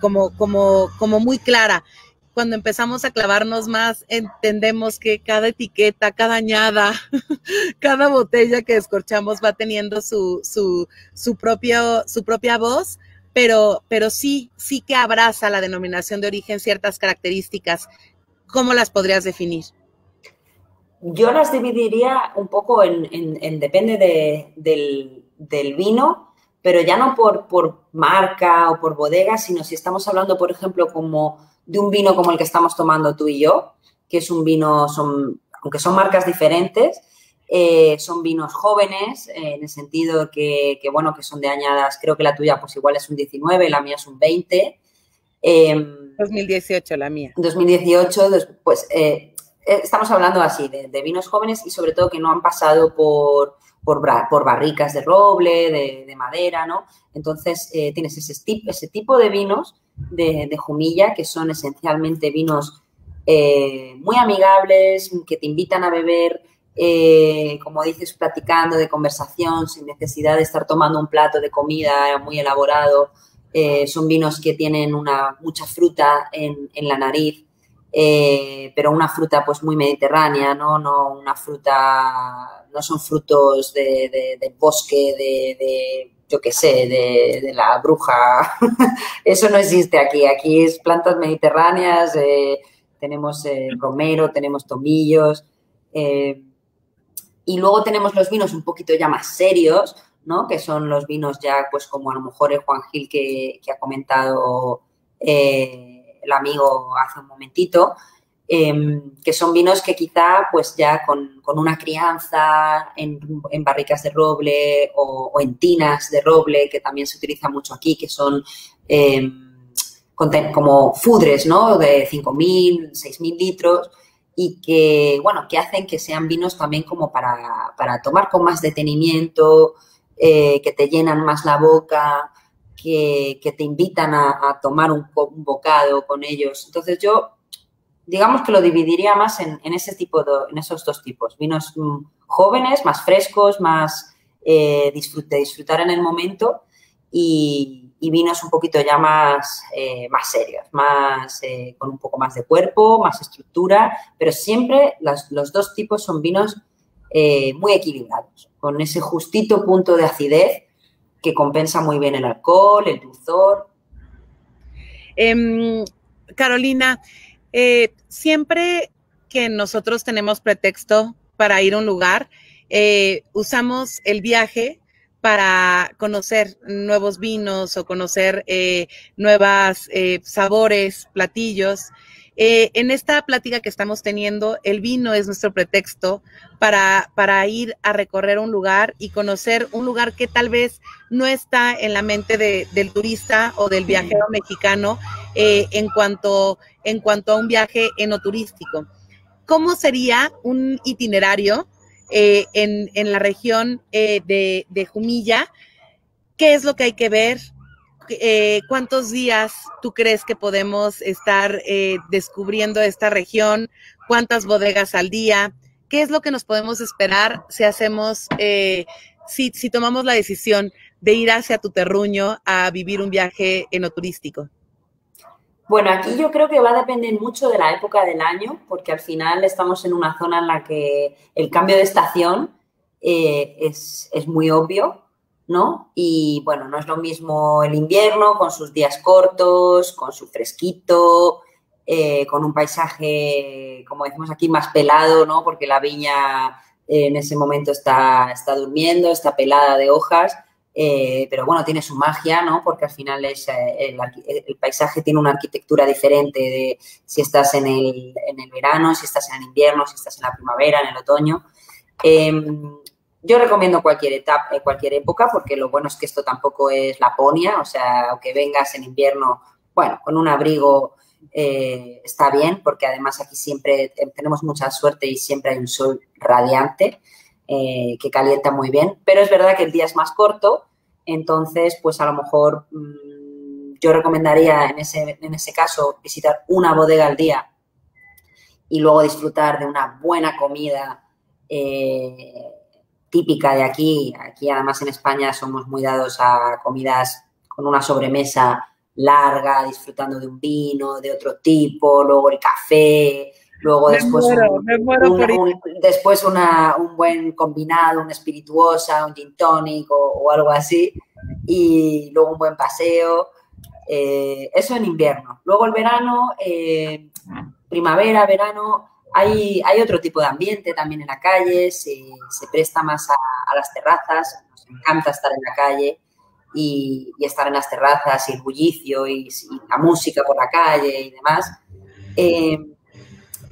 como, como, como muy clara cuando empezamos a clavarnos más, entendemos que cada etiqueta, cada añada, cada botella que descorchamos va teniendo su, su, su, propio, su propia voz, pero, pero sí, sí que abraza la denominación de origen ciertas características. ¿Cómo las podrías definir? Yo las dividiría un poco en, depende del, del, vino, pero ya no por, por marca o por bodega, sino si estamos hablando, por ejemplo, como de un vino como el que estamos tomando tú y yo, que es un vino, son, aunque son marcas diferentes, eh, son vinos jóvenes, eh, en el sentido que, bueno, que son de añadas, creo que la tuya pues igual es un 19, la mía es un 20. 2018 em, la mía. 2018, pues eh, estamos hablando así, de, vinos jóvenes y sobre todo que no han pasado por, por, barricas de roble, de, madera, ¿no? Entonces tienes ese, ese tipo de vinos de, Jumilla, que son esencialmente vinos eh, muy amigables, que te invitan a beber, eh, como dices, platicando de conversación, sin necesidad de estar tomando un plato de comida muy elaborado. Eh, son vinos que tienen una, mucha fruta en, la nariz, pero una fruta pues muy mediterránea, ¿no? No una fruta, no son frutos de, del bosque, de yo qué sé, de, la bruja. Eso no existe aquí. Aquí es plantas mediterráneas, eh, tenemos eh, romero, tenemos tomillos. Eh, y luego tenemos los vinos un poquito ya más serios, ¿no? Que son los vinos ya, pues como a lo mejor el Juan Gil que, que ha comentado el amigo hace un momentito. Em, que son vinos que quizá pues ya con, una crianza en, barricas de roble o, en tinas de roble, que también se utiliza mucho aquí, que son em, como fudres, ¿no? De 5.000, 6.000 litros y que, bueno, que hacen que sean vinos también como para, tomar con más detenimiento, eh, que te llenan más la boca, que, te invitan a, tomar un, un, bocado con ellos. Entonces yo digamos que lo dividiría más en, ese tipo de, en esos dos tipos. Vinos mm, jóvenes, más frescos, más eh, de disfrutar en el momento y, vinos un poquito ya más, eh, más serios, más, eh, con un poco más de cuerpo, más estructura, pero siempre los dos tipos son vinos muy equilibrados, con ese justito punto de acidez que compensa muy bien el alcohol, el dulzor. Em, Carolina, eh, siempre que nosotros tenemos pretexto para ir a un lugar, eh, usamos el viaje para conocer nuevos vinos o conocer eh, nuevos eh, sabores, platillos. Eh, en esta plática que estamos teniendo, el vino es nuestro pretexto para, para, ir a recorrer un lugar y conocer un lugar que tal vez no está en la mente del turista o del viajero mexicano en, cuanto, en cuanto a un viaje enoturístico. ¿Cómo sería un itinerario eh, en, en, la región eh, de, de, Jumilla. ¿Qué es lo que hay que ver? Eh, ¿Cuántos días tú crees que podemos estar eh, descubriendo esta región? ¿Cuántas bodegas al día? ¿Qué es lo que nos podemos esperar si hacemos, eh, si, tomamos la decisión de ir hacia tu terruño a vivir un viaje enoturístico? Bueno, aquí yo creo que va a depender mucho de la época del año, porque al final estamos en una zona en la que el cambio de estación es, es, muy obvio, ¿no? Y bueno, no es lo mismo el invierno con sus días cortos, con su fresquito, eh, con un paisaje, como decimos aquí, más pelado, ¿no? Porque la viña en ese momento está, está durmiendo, está pelada de hojas eh, pero bueno, tiene su magia, ¿no? Porque al final es, eh, el, paisaje tiene una arquitectura diferente de si estás en el, en el, verano, si estás en el invierno, si estás en la primavera, en el otoño. Yo recomiendo cualquier etapa, eh, cualquier época, porque lo bueno es que esto tampoco es Laponia, o sea, aunque vengas en invierno, bueno, con un abrigo está bien, porque además aquí siempre tenemos mucha suerte y siempre hay un sol radiante. Eh, que calienta muy bien, pero es verdad que el día es más corto, entonces pues a lo mejor mmm, yo recomendaría en ese, en ese caso visitar una bodega al día y luego disfrutar de una buena comida eh, típica de aquí. Aquí además en España somos muy dados a comidas con una sobremesa larga, disfrutando de un vino de otro tipo, luego el café, Luego me después, muero, un, después una, un buen combinado, una espirituosa, un gin tonic o, o algo así. Y luego un buen paseo. Eh, eso en invierno. Luego el verano, eh, primavera, verano, hay, otro tipo de ambiente también en la calle, se, presta más a, las terrazas, nos encanta estar en la calle y, estar en las terrazas y el bullicio y, la música por la calle y demás. Eh,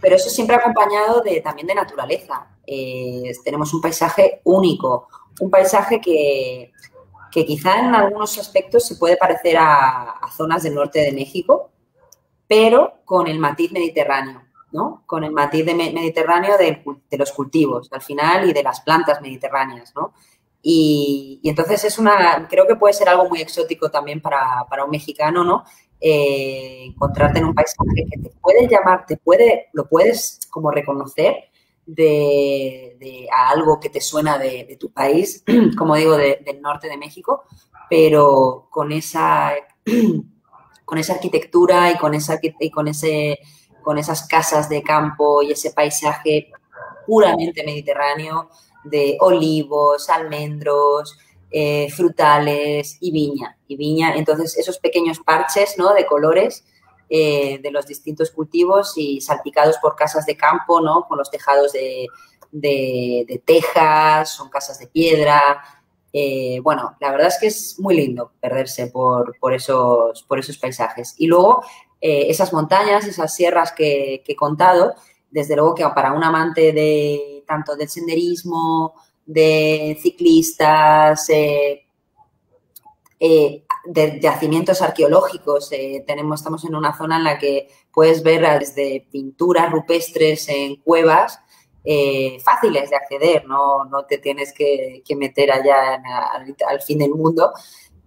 pero eso siempre acompañado de, también de naturaleza. Eh, tenemos un paisaje único, un paisaje que, quizá en algunos aspectos se puede parecer a zonas del norte de México, pero con el matiz mediterráneo, ¿no? Con el matiz de mediterráneo de, los cultivos, al final, y de las plantas mediterráneas. Y, entonces es una, creo que puede ser algo muy exótico también para, para un mexicano, ¿no? eh, encontrarte en un paisaje que te puede llamar, te puede, lo puedes como reconocer de, a algo que te suena de, tu país, como digo, de, del norte de México, pero con esa, con esa arquitectura y con, esa, y con, ese, con esas casas de campo y ese paisaje puramente mediterráneo de olivos, almendros, eh, frutales y viña. Y viña, entonces esos pequeños parches ¿no? de colores eh, de los distintos cultivos y salpicados por casas de campo, ¿no? con los tejados de, de, de tejas, son casas de piedra. Eh, bueno, la verdad es que es muy lindo perderse por, por, esos, por esos paisajes. Y luego eh, esas montañas, esas sierras que, he contado, desde luego que para un amante de tanto del senderismo, de ciclistas, eh, eh, de yacimientos arqueológicos. Tenemos, estamos en una zona en la que puedes ver desde pinturas rupestres en cuevas fáciles de acceder, no, no te tienes que, meter allá al, fin del mundo.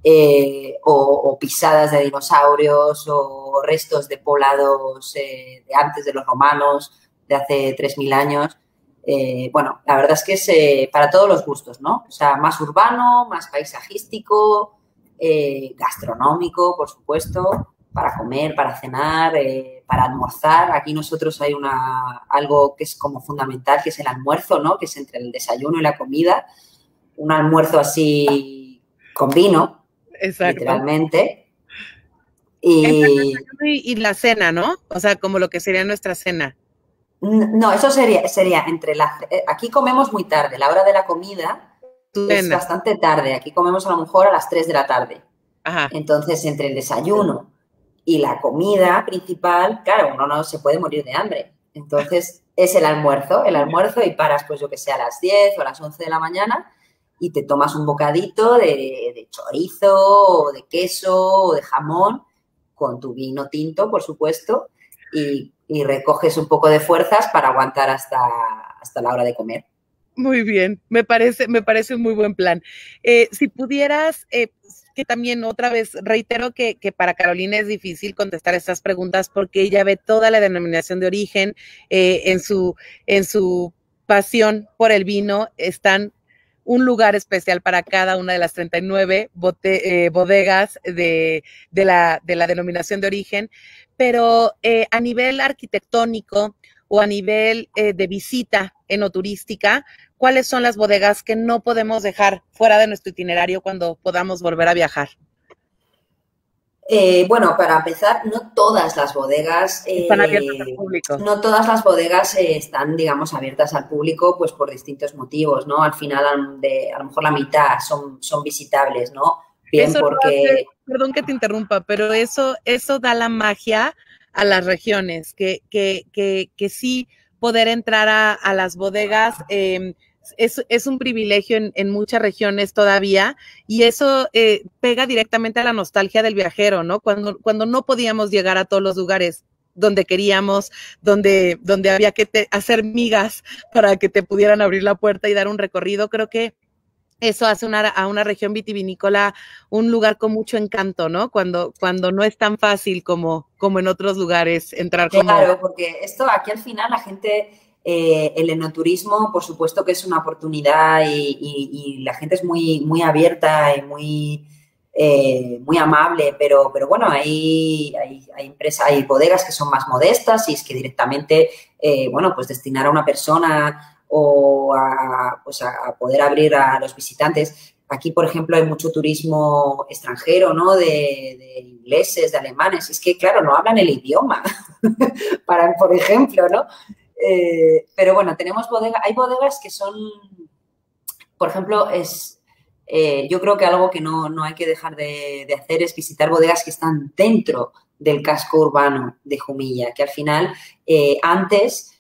O, o, pisadas de dinosaurios o restos de poblados de antes de los romanos, de hace 3.000 años. Eh, bueno, la verdad es que es eh, para todos los gustos, ¿no? O sea, más urbano, más paisajístico, eh, gastronómico, por supuesto, para comer, para cenar, eh, para almorzar. Aquí nosotros hay una, algo que es como fundamental, que es el almuerzo, ¿no? Que es entre el desayuno y la comida. Un almuerzo así con vino, literalmente. Y... y la cena, ¿no? O sea, como lo que sería nuestra cena. No, eso sería, sería entre la... Eh, aquí comemos muy tarde, la hora de la comida es bastante tarde. Aquí comemos a lo mejor a las 3 de la tarde. Entonces, entre el desayuno y la comida principal, claro, uno no se puede morir de hambre. Entonces, es el almuerzo, el almuerzo y paras, pues yo que sé, a las 10 o a las 11 de la mañana y te tomas un bocadito de, chorizo o de queso o de jamón con tu vino tinto, por supuesto, y y recoges un poco de fuerzas para aguantar hasta, hasta la hora de comer. Muy bien, me parece, me parece un muy buen plan. Eh, si pudieras, eh, que también otra vez reitero que, que, para Carolina es difícil contestar estas preguntas porque ella ve toda la denominación de origen eh, en, su, en su pasión por el vino, están un lugar especial para cada una de las 39 bote, bodegas de, de, la, de la denominación de origen, pero eh, a nivel arquitectónico o a nivel eh, de visita enoturística, ¿cuáles son las bodegas que no podemos dejar fuera de nuestro itinerario cuando podamos volver a viajar? Eh, bueno, para empezar, no todas las bodegas están abiertas al público. No todas las bodegas están, digamos, abiertas al público, pues por distintos motivos, ¿no? Al final, de, a lo mejor la mitad son, son visitables, ¿no? Bien, porque... perdón que te interrumpa, pero eso, eso da la magia a las regiones, que, que, que, que sí poder entrar a, las bodegas em, es, es, un privilegio en, en, muchas regiones todavía y eso eh, pega directamente a la nostalgia del viajero, ¿no? Cuando, cuando no podíamos llegar a todos los lugares donde queríamos, donde, donde había que hacer migas para que te pudieran abrir la puerta y dar un recorrido, creo que eso hace una, a una región vitivinícola un lugar con mucho encanto, ¿no? Cuando, cuando no es tan fácil como, como en otros lugares entrar. Claro, porque esto aquí al final la gente, eh, el enoturismo, por supuesto que es una oportunidad y, la gente es muy, muy abierta y muy, eh, muy amable, pero, pero bueno, hay, hay, empresas, hay bodegas que son más modestas y es que directamente, eh, bueno, pues destinar a una persona o a, pues a, poder abrir a los visitantes. Aquí, por ejemplo, hay mucho turismo extranjero, ¿no? De, ingleses, de alemanes. Es que, claro, no hablan el idioma, para, por ejemplo, ¿no? Eh, pero bueno, tenemos bodegas, hay bodegas que son, por ejemplo, es, eh, yo creo que algo que no, hay que dejar de, hacer es visitar bodegas que están dentro del casco urbano de Jumilla, que al final, eh, antes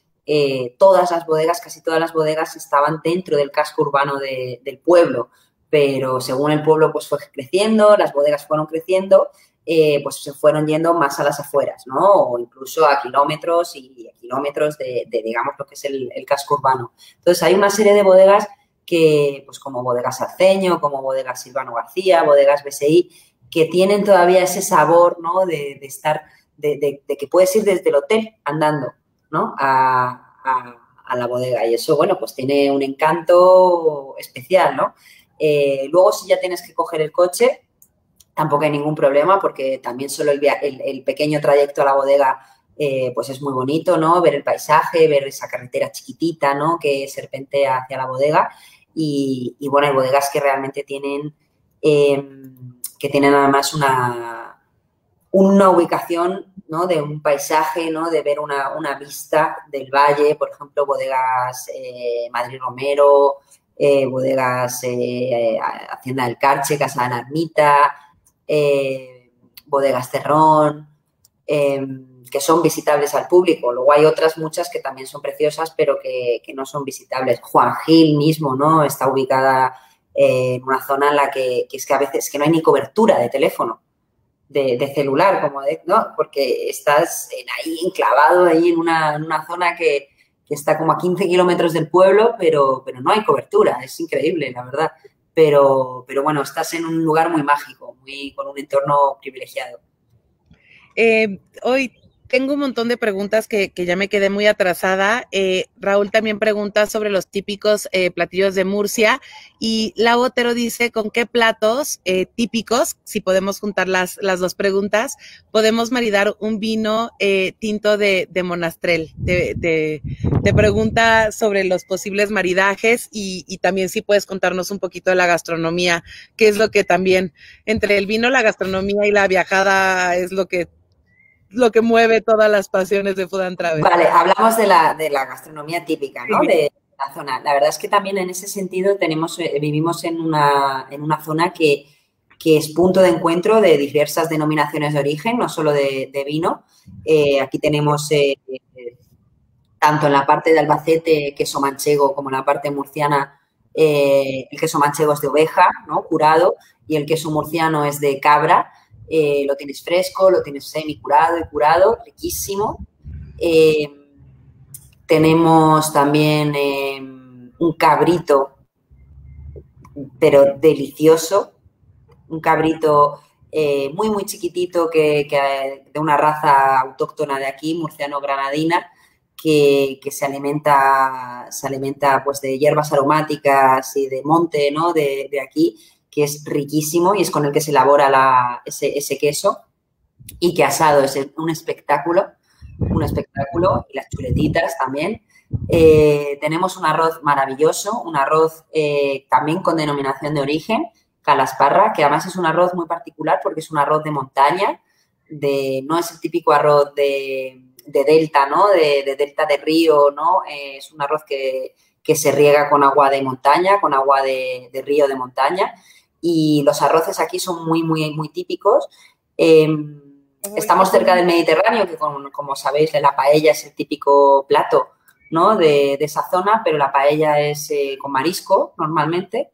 todas las bodegas, casi todas las bodegas estaban dentro del casco urbano del pueblo, pero según el pueblo pues fue creciendo, las bodegas fueron creciendo, eh, pues se fueron yendo más a las afueras, ¿no? O incluso a kilómetros y a kilómetros de, digamos, lo que es el, casco urbano. Entonces, hay una serie de bodegas que, pues como bodegas Arceño, como bodegas Silvano García, bodegas BSI, que tienen todavía ese sabor, ¿no? De, estar, de, que puedes ir desde el hotel andando, ¿no? A, la bodega. Y eso, bueno, pues tiene un encanto especial, ¿no? Eh, luego, si ya tienes que coger el coche, tampoco hay ningún problema porque también solo el, pequeño trayecto a la bodega eh, pues es muy bonito, ¿no? Ver el paisaje, ver esa carretera chiquitita, ¿no? Que serpentea hacia la bodega. Y, bueno, hay bodegas que realmente tienen, em, que tienen además una, una ubicación de un paisaje, ¿no? de ver una, vista del valle, por ejemplo, bodegas eh, Madrid Romero, eh, bodegas Hacienda del Carche, Casa de la Ermita, bodegas Terrón, em, que son visitables al público. Luego hay otras muchas que también son preciosas, pero que, no son visitables. Juan Gil mismo, ¿no? Está ubicada en una zona en la que, que, es que a veces que no hay ni cobertura de teléfono de, celular, como de, ¿no? Porque estás ahí enclavado ahí en una, zona que, está como a 15 kilómetros del pueblo, pero, pero no hay cobertura, es increíble, la verdad. Pero, pero bueno, estás en un lugar muy mágico, muy, con un entorno privilegiado. Eh, hoy tengo un montón de preguntas que, ya me quedé muy atrasada. Eh, Raúl también pregunta sobre los típicos eh, platillos de Murcia y la Otero dice con qué platos eh, típicos, si podemos juntar las, las dos preguntas, podemos maridar un vino tinto de, de monastrel. Te, pregunta sobre los posibles maridajes y, y también si puedes contarnos un poquito de la gastronomía, que es lo que también entre el vino, la gastronomía y la viajada es lo que lo que mueve todas las pasiones de Food and Travel. Vale, hablamos de la, de la gastronomía típica, ¿no? De la zona. La verdad es que también en ese sentido tenemos, eh, vivimos en una, en una zona que, es punto de encuentro de diversas denominaciones de origen, no solo de, vino. Eh, aquí tenemos eh, tanto en la parte de Albacete queso manchego como en la parte murciana el queso manchego es de oveja, ¿no? Curado, y el queso murciano es de cabra. Eh, lo tienes fresco, lo tienes semi curado y curado, riquísimo. Eh, tenemos también eh, un cabrito, pero delicioso, un cabrito muy, muy chiquitito que, de una raza autóctona de aquí, murciano-granadina, que, se alimenta, se alimenta pues, de hierbas aromáticas y de monte ¿no? de, de aquí que es riquísimo y es con el que se elabora ese, queso y que asado es un espectáculo, un espectáculo y las chuletitas también. Eh, tenemos un arroz maravilloso, un arroz eh, también con denominación de origen, calasparra, que además es un arroz muy particular porque es un arroz de montaña, de, no es el típico arroz de, delta, ¿no? De, delta de río, ¿no? Eh, es un arroz que, se riega con agua de montaña, con agua de río de montaña y los arroces aquí son muy, muy, muy típicos. Em, estamos cerca del Mediterráneo, que como, sabéis, la paella es el típico plato ¿no? de, esa zona, pero la paella es eh, con marisco normalmente.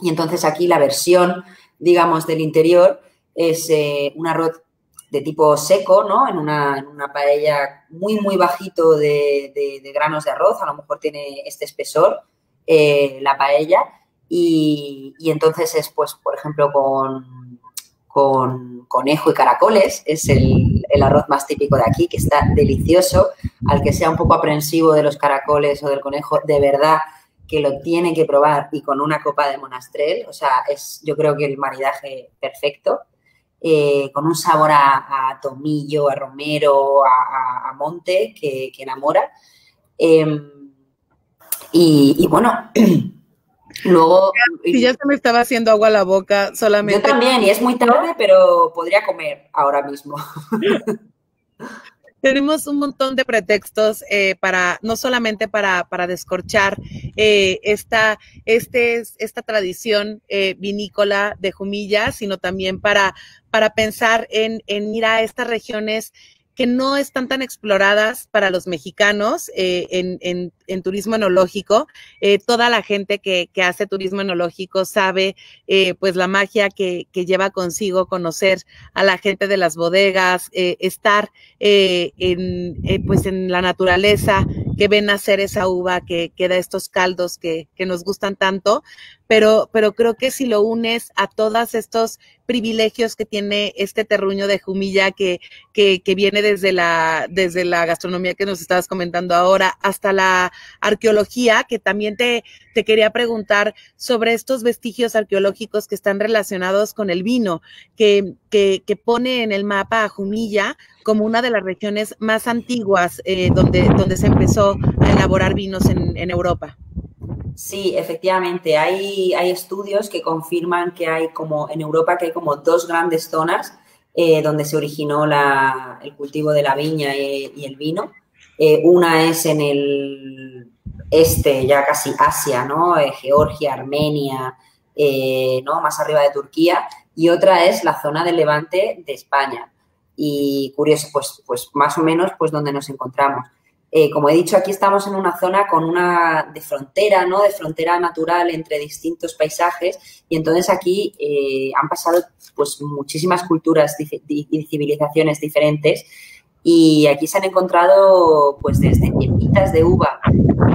Y entonces aquí la versión, digamos, del interior es eh, un arroz de tipo seco, ¿no? En una, paella muy, muy bajito de, granos de arroz, a lo mejor tiene este espesor eh, la paella y, entonces es, pues, por ejemplo, con, con conejo y caracoles, es el, arroz más típico de aquí, que está delicioso. Al que sea un poco aprensivo de los caracoles o del conejo, de verdad que lo tiene que probar y con una copa de monastrel, o sea, es yo creo que el maridaje perfecto, eh, con un sabor a, tomillo, a romero, a, monte que, enamora. Em, y, bueno, Luego. Si ya se me estaba haciendo agua a la boca solamente. Yo también, y es muy tarde, pero podría comer ahora mismo. Tenemos un montón de pretextos eh, para, no solamente para, para descorchar eh, esta, este, esta tradición eh, vinícola de Jumilla, sino también para, para pensar en, en ir a estas regiones que no están tan exploradas para los mexicanos eh, en, turismo enológico. Eh, toda la gente que, hace turismo enológico sabe eh, pues la magia que, lleva consigo conocer a la gente de las bodegas, estar en, pues en la naturaleza, que ven hacer esa uva que, que da estos caldos que, que nos gustan tanto, pero, pero creo que si lo unes a todos estos privilegios que tiene este terruño de Jumilla que, que, que, viene desde la, desde la gastronomía que nos estabas comentando ahora hasta la arqueología, que también te, te quería preguntar sobre estos vestigios arqueológicos que están relacionados con el vino, que, que, que pone en el mapa a Jumilla como una de las regiones más antiguas eh, donde, donde se empezó a elaborar vinos en, en Europa. Sí, efectivamente. Hay, hay estudios que confirman que hay como en Europa que hay como dos grandes zonas eh, donde se originó el cultivo de la viña y, el vino. Eh, una es en el este, ya casi Asia, ¿no? Eh, Georgia, Armenia, ¿no? Más arriba de Turquía. Y otra es la zona del Levante de España. Y curioso, pues, pues más o menos, pues donde nos encontramos. Eh, como he dicho, aquí estamos en una zona con una de frontera, ¿no? De frontera natural entre distintos paisajes y entonces aquí eh, han pasado pues muchísimas culturas y civilizaciones diferentes y aquí se han encontrado pues desde pepitas de uva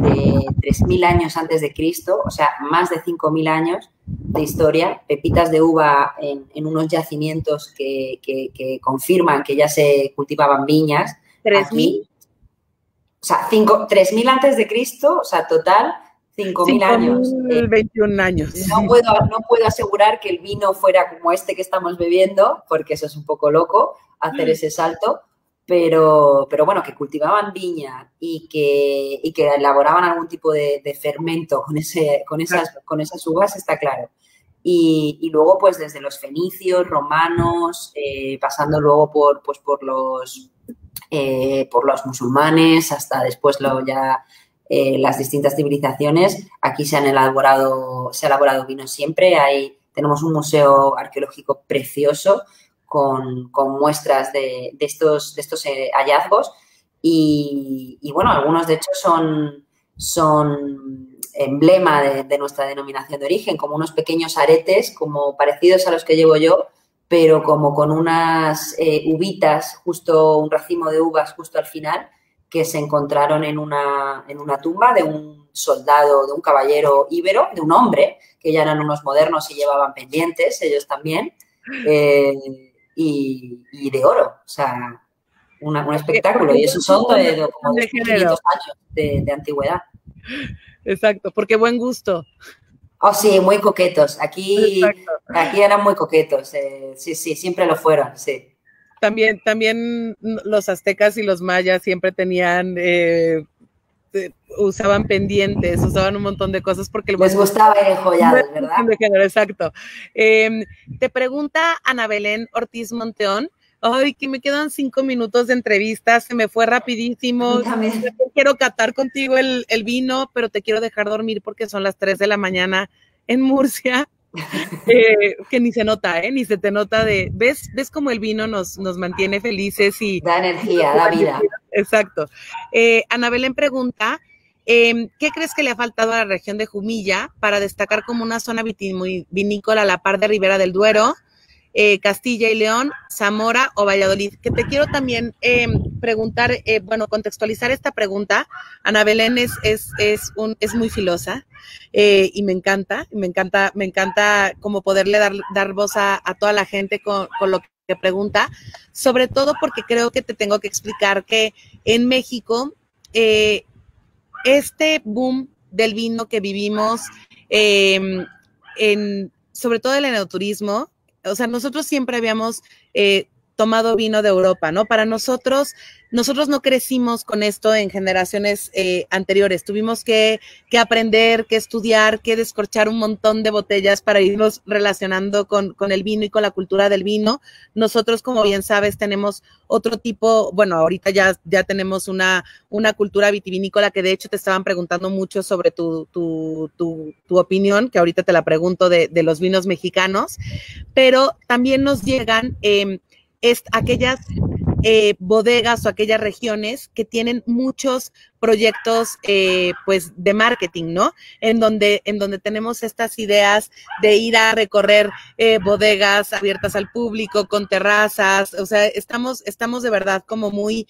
de 3.000 años antes de Cristo, o sea, más de 5.000 años de historia, pepitas de uva en, unos yacimientos que confirman que ya se cultivaban viñas, ¿3.000? O sea, 3.000 antes de Cristo, o sea, total, 5.000 años. 21 años. No puedo, no puedo asegurar que el vino fuera como este que estamos bebiendo, porque eso es un poco loco, hacer ese salto, pero, pero bueno, que cultivaban viña y que, y que elaboraban algún tipo de, fermento con, ese, con, esas, con esas uvas, está claro. Y, luego, pues desde los fenicios, romanos, eh, pasando luego por, pues, por, los, eh, por los musulmanes, hasta después lo ya eh, las distintas civilizaciones. Aquí se han elaborado, se ha elaborado vino siempre. Hay, tenemos un museo arqueológico precioso con, muestras de, estos, de estos hallazgos. Y, bueno, algunos de hecho son, son emblema de, nuestra denominación de origen, como unos pequeños aretes, como parecidos a los que llevo yo, pero como con unas eh, uvitas, justo un racimo de uvas justo al final, que se encontraron en una, en una tumba de un soldado, de un caballero íbero, de un hombre, que ya eran unos modernos y llevaban pendientes, ellos también, eh, y, de oro, o sea, un espectáculo. Y esos son de, como de 500 años de, antigüedad. Exacto, porque buen gusto. Oh, sí, muy coquetos. Aquí, aquí eran muy coquetos. Eh, sí, sí, siempre lo fueron, sí también, también los aztecas y los mayas siempre tenían, eh, usaban pendientes, usaban un montón de cosas porque les gustaba el joyado, ¿verdad? exacto. Em, te pregunta Ana Belén Ortiz Monteón. Ay, que me quedan cinco minutos de entrevista, se me fue rapidísimo. Quiero catar contigo el, el, vino, pero te quiero dejar dormir porque son las tres de la mañana en Murcia. Eh, que ni se nota, ¿eh? Ni se te nota de, ¿ves, ves cómo el vino nos, nos mantiene felices y... Da energía, da vida. Exacto. Eh, Ana Belén pregunta, em, ¿qué crees que le ha faltado a la región de Jumilla para destacar como una zona vinícola a la par de Ribera del Duero? Eh, Castilla y León, Zamora o Valladolid. Que te quiero también em, preguntar, eh, bueno, contextualizar esta pregunta. Ana Belén es, es, es, un, es muy filosa eh, y me encanta, me encanta, me encanta como poderle dar, dar voz a, toda la gente con, con lo que pregunta, sobre todo porque creo que te tengo que explicar que en México este boom del vino que vivimos, em, sobre todo el enoturismo, o sea, nosotros siempre habíamos eh, tomado vino de Europa, ¿no? Para nosotros, nosotros no crecimos con esto en generaciones eh, anteriores. Tuvimos que, que, aprender, que estudiar, que descorchar un montón de botellas para irnos relacionando con, con, el vino y con la cultura del vino. Nosotros, como bien sabes, tenemos otro tipo, bueno, ahorita ya, ya tenemos una, una cultura vitivinícola que de hecho te estaban preguntando mucho sobre tu, tu, tu, opinión, que ahorita te la pregunto de, de, los vinos mexicanos, pero también nos llegan eh, aquellas eh, bodegas o aquellas regiones que tienen muchos proyectos eh, pues de marketing, ¿no? En donde, en donde tenemos estas ideas de ir a recorrer eh, bodegas abiertas al público, con terrazas, o sea, estamos, estamos de verdad como muy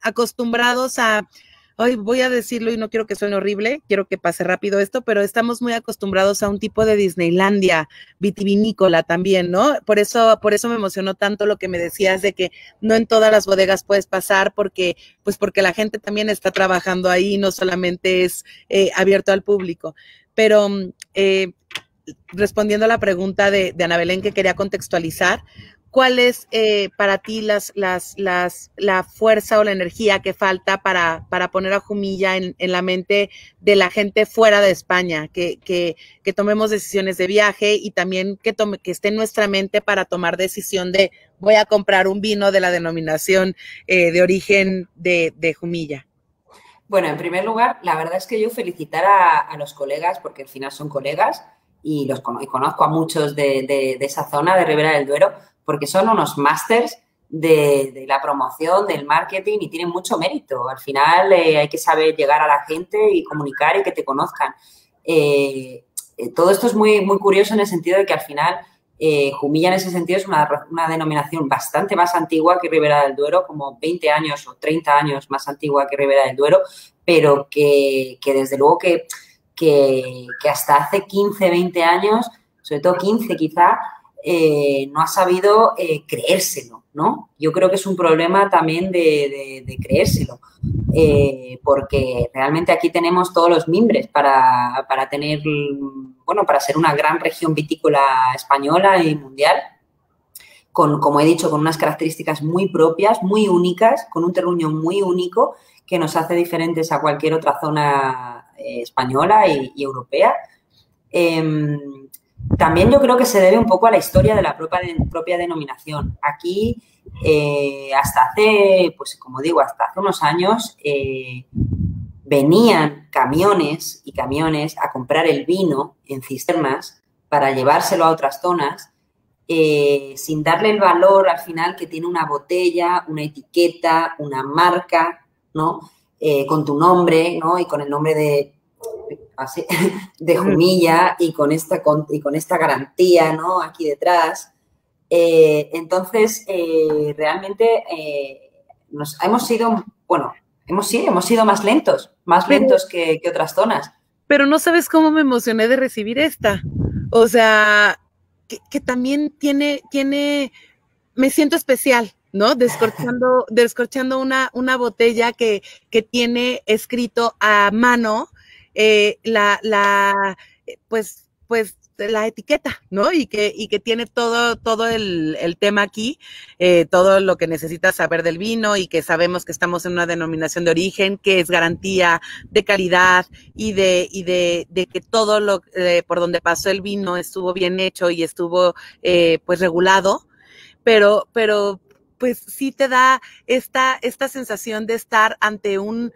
acostumbrados a Hoy voy a decirlo y no quiero que suene horrible, quiero que pase rápido esto, pero estamos muy acostumbrados a un tipo de Disneylandia vitivinícola también, ¿no? Por eso, por eso me emocionó tanto lo que me decías de que no en todas las bodegas puedes pasar porque, pues porque la gente también está trabajando ahí, no solamente es eh, abierto al público. Pero eh, respondiendo a la pregunta de, de Ana Belén que quería contextualizar, ¿cuál es eh, para ti las, las, la fuerza o la energía que falta para, poner a Jumilla en, la mente de la gente fuera de España? Que, tomemos decisiones de viaje y también que, esté en nuestra mente para tomar decisión de voy a comprar un vino de la denominación eh, de origen de, Jumilla. Bueno, en primer lugar, la verdad es que yo felicitar a, los colegas, porque al final son colegas, y los conozco a muchos de, de, de esa zona de Ribera del Duero, porque son unos másters de, la promoción, del marketing y tienen mucho mérito. Al final eh, hay que saber llegar a la gente y comunicar y que te conozcan. Eh, eh, todo esto es muy, muy curioso en el sentido de que al final Jumilla en ese sentido es una, denominación bastante más antigua que Ribera del Duero, como 20 años o 30 años más antigua que Ribera del Duero, pero que, desde luego que, que, que hasta hace 15, 20 años, sobre todo 15 quizá, eh, no ha sabido eh, creérselo, ¿no? Yo creo que es un problema también de, creérselo, eh, porque realmente aquí tenemos todos los mimbres para, para, tener, bueno, para ser una gran región vitícola española y mundial, con, como he dicho, con unas características muy propias, muy únicas, con un terruño muy único que nos hace diferentes a cualquier otra zona española y, europea. Em, también yo creo que se debe un poco a la historia de la propia, propia denominación. Aquí, eh, hasta hace, pues como digo, hasta hace unos años, eh, venían camiones y camiones a comprar el vino en cisternas para llevárselo a otras zonas, eh, sin darle el valor al final que tiene una botella, una etiqueta, una marca, ¿no? con tu nombre, ¿no? Y con el nombre de así, de Jumilla y con esta, con, y con esta garantía, ¿no? Aquí detrás. Eh, entonces, eh, realmente eh, nos, hemos sido, bueno, hemos, sí, hemos sido más lentos, más lentos que, otras zonas. Pero no sabes cómo me emocioné de recibir esta. O sea, que, también tiene, tiene, me siento especial, ¿no? Descorchando, descorchando una, una botella que, que tiene escrito a mano eh, la, la, eh, pues, pues la etiqueta, ¿no? Y que, y que tiene todo, todo el, tema aquí, eh, todo lo que necesitas saber del vino y que sabemos que estamos en una denominación de origen que es garantía de calidad y de, y de, de que todo lo por donde pasó el vino estuvo bien hecho y estuvo pues regulado, pero, pero pues sí te da esta, esta sensación de estar ante un,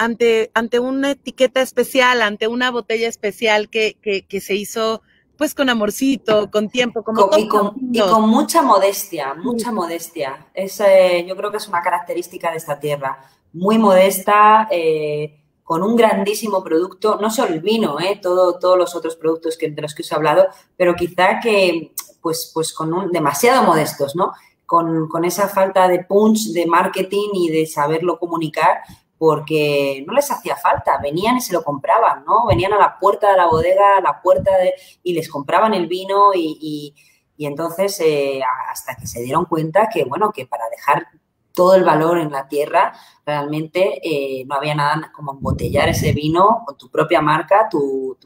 ante, ante una etiqueta especial, ante una botella especial que, que, se hizo pues con amorcito, con tiempo, como y, con, y, con, mucha modestia, mucha modestia. Es, eh, yo creo que es una característica de esta tierra. Muy modesta, eh, con un grandísimo producto, no solo el vino, eh, todo, todos los otros productos que, de los que os he hablado, pero quizá que, pues, pues con un, demasiado modestos, ¿no? Con, con, esa falta de punch, de marketing y de saberlo comunicar, porque no les hacía falta, venían y se lo compraban, ¿no? Venían a la puerta de la bodega, a la puerta de... y les compraban el vino y, entonces eh, hasta que se dieron cuenta que, bueno, que para dejar todo el valor en la tierra, realmente eh, no había nada como embotellar ese vino con tu propia marca, tu,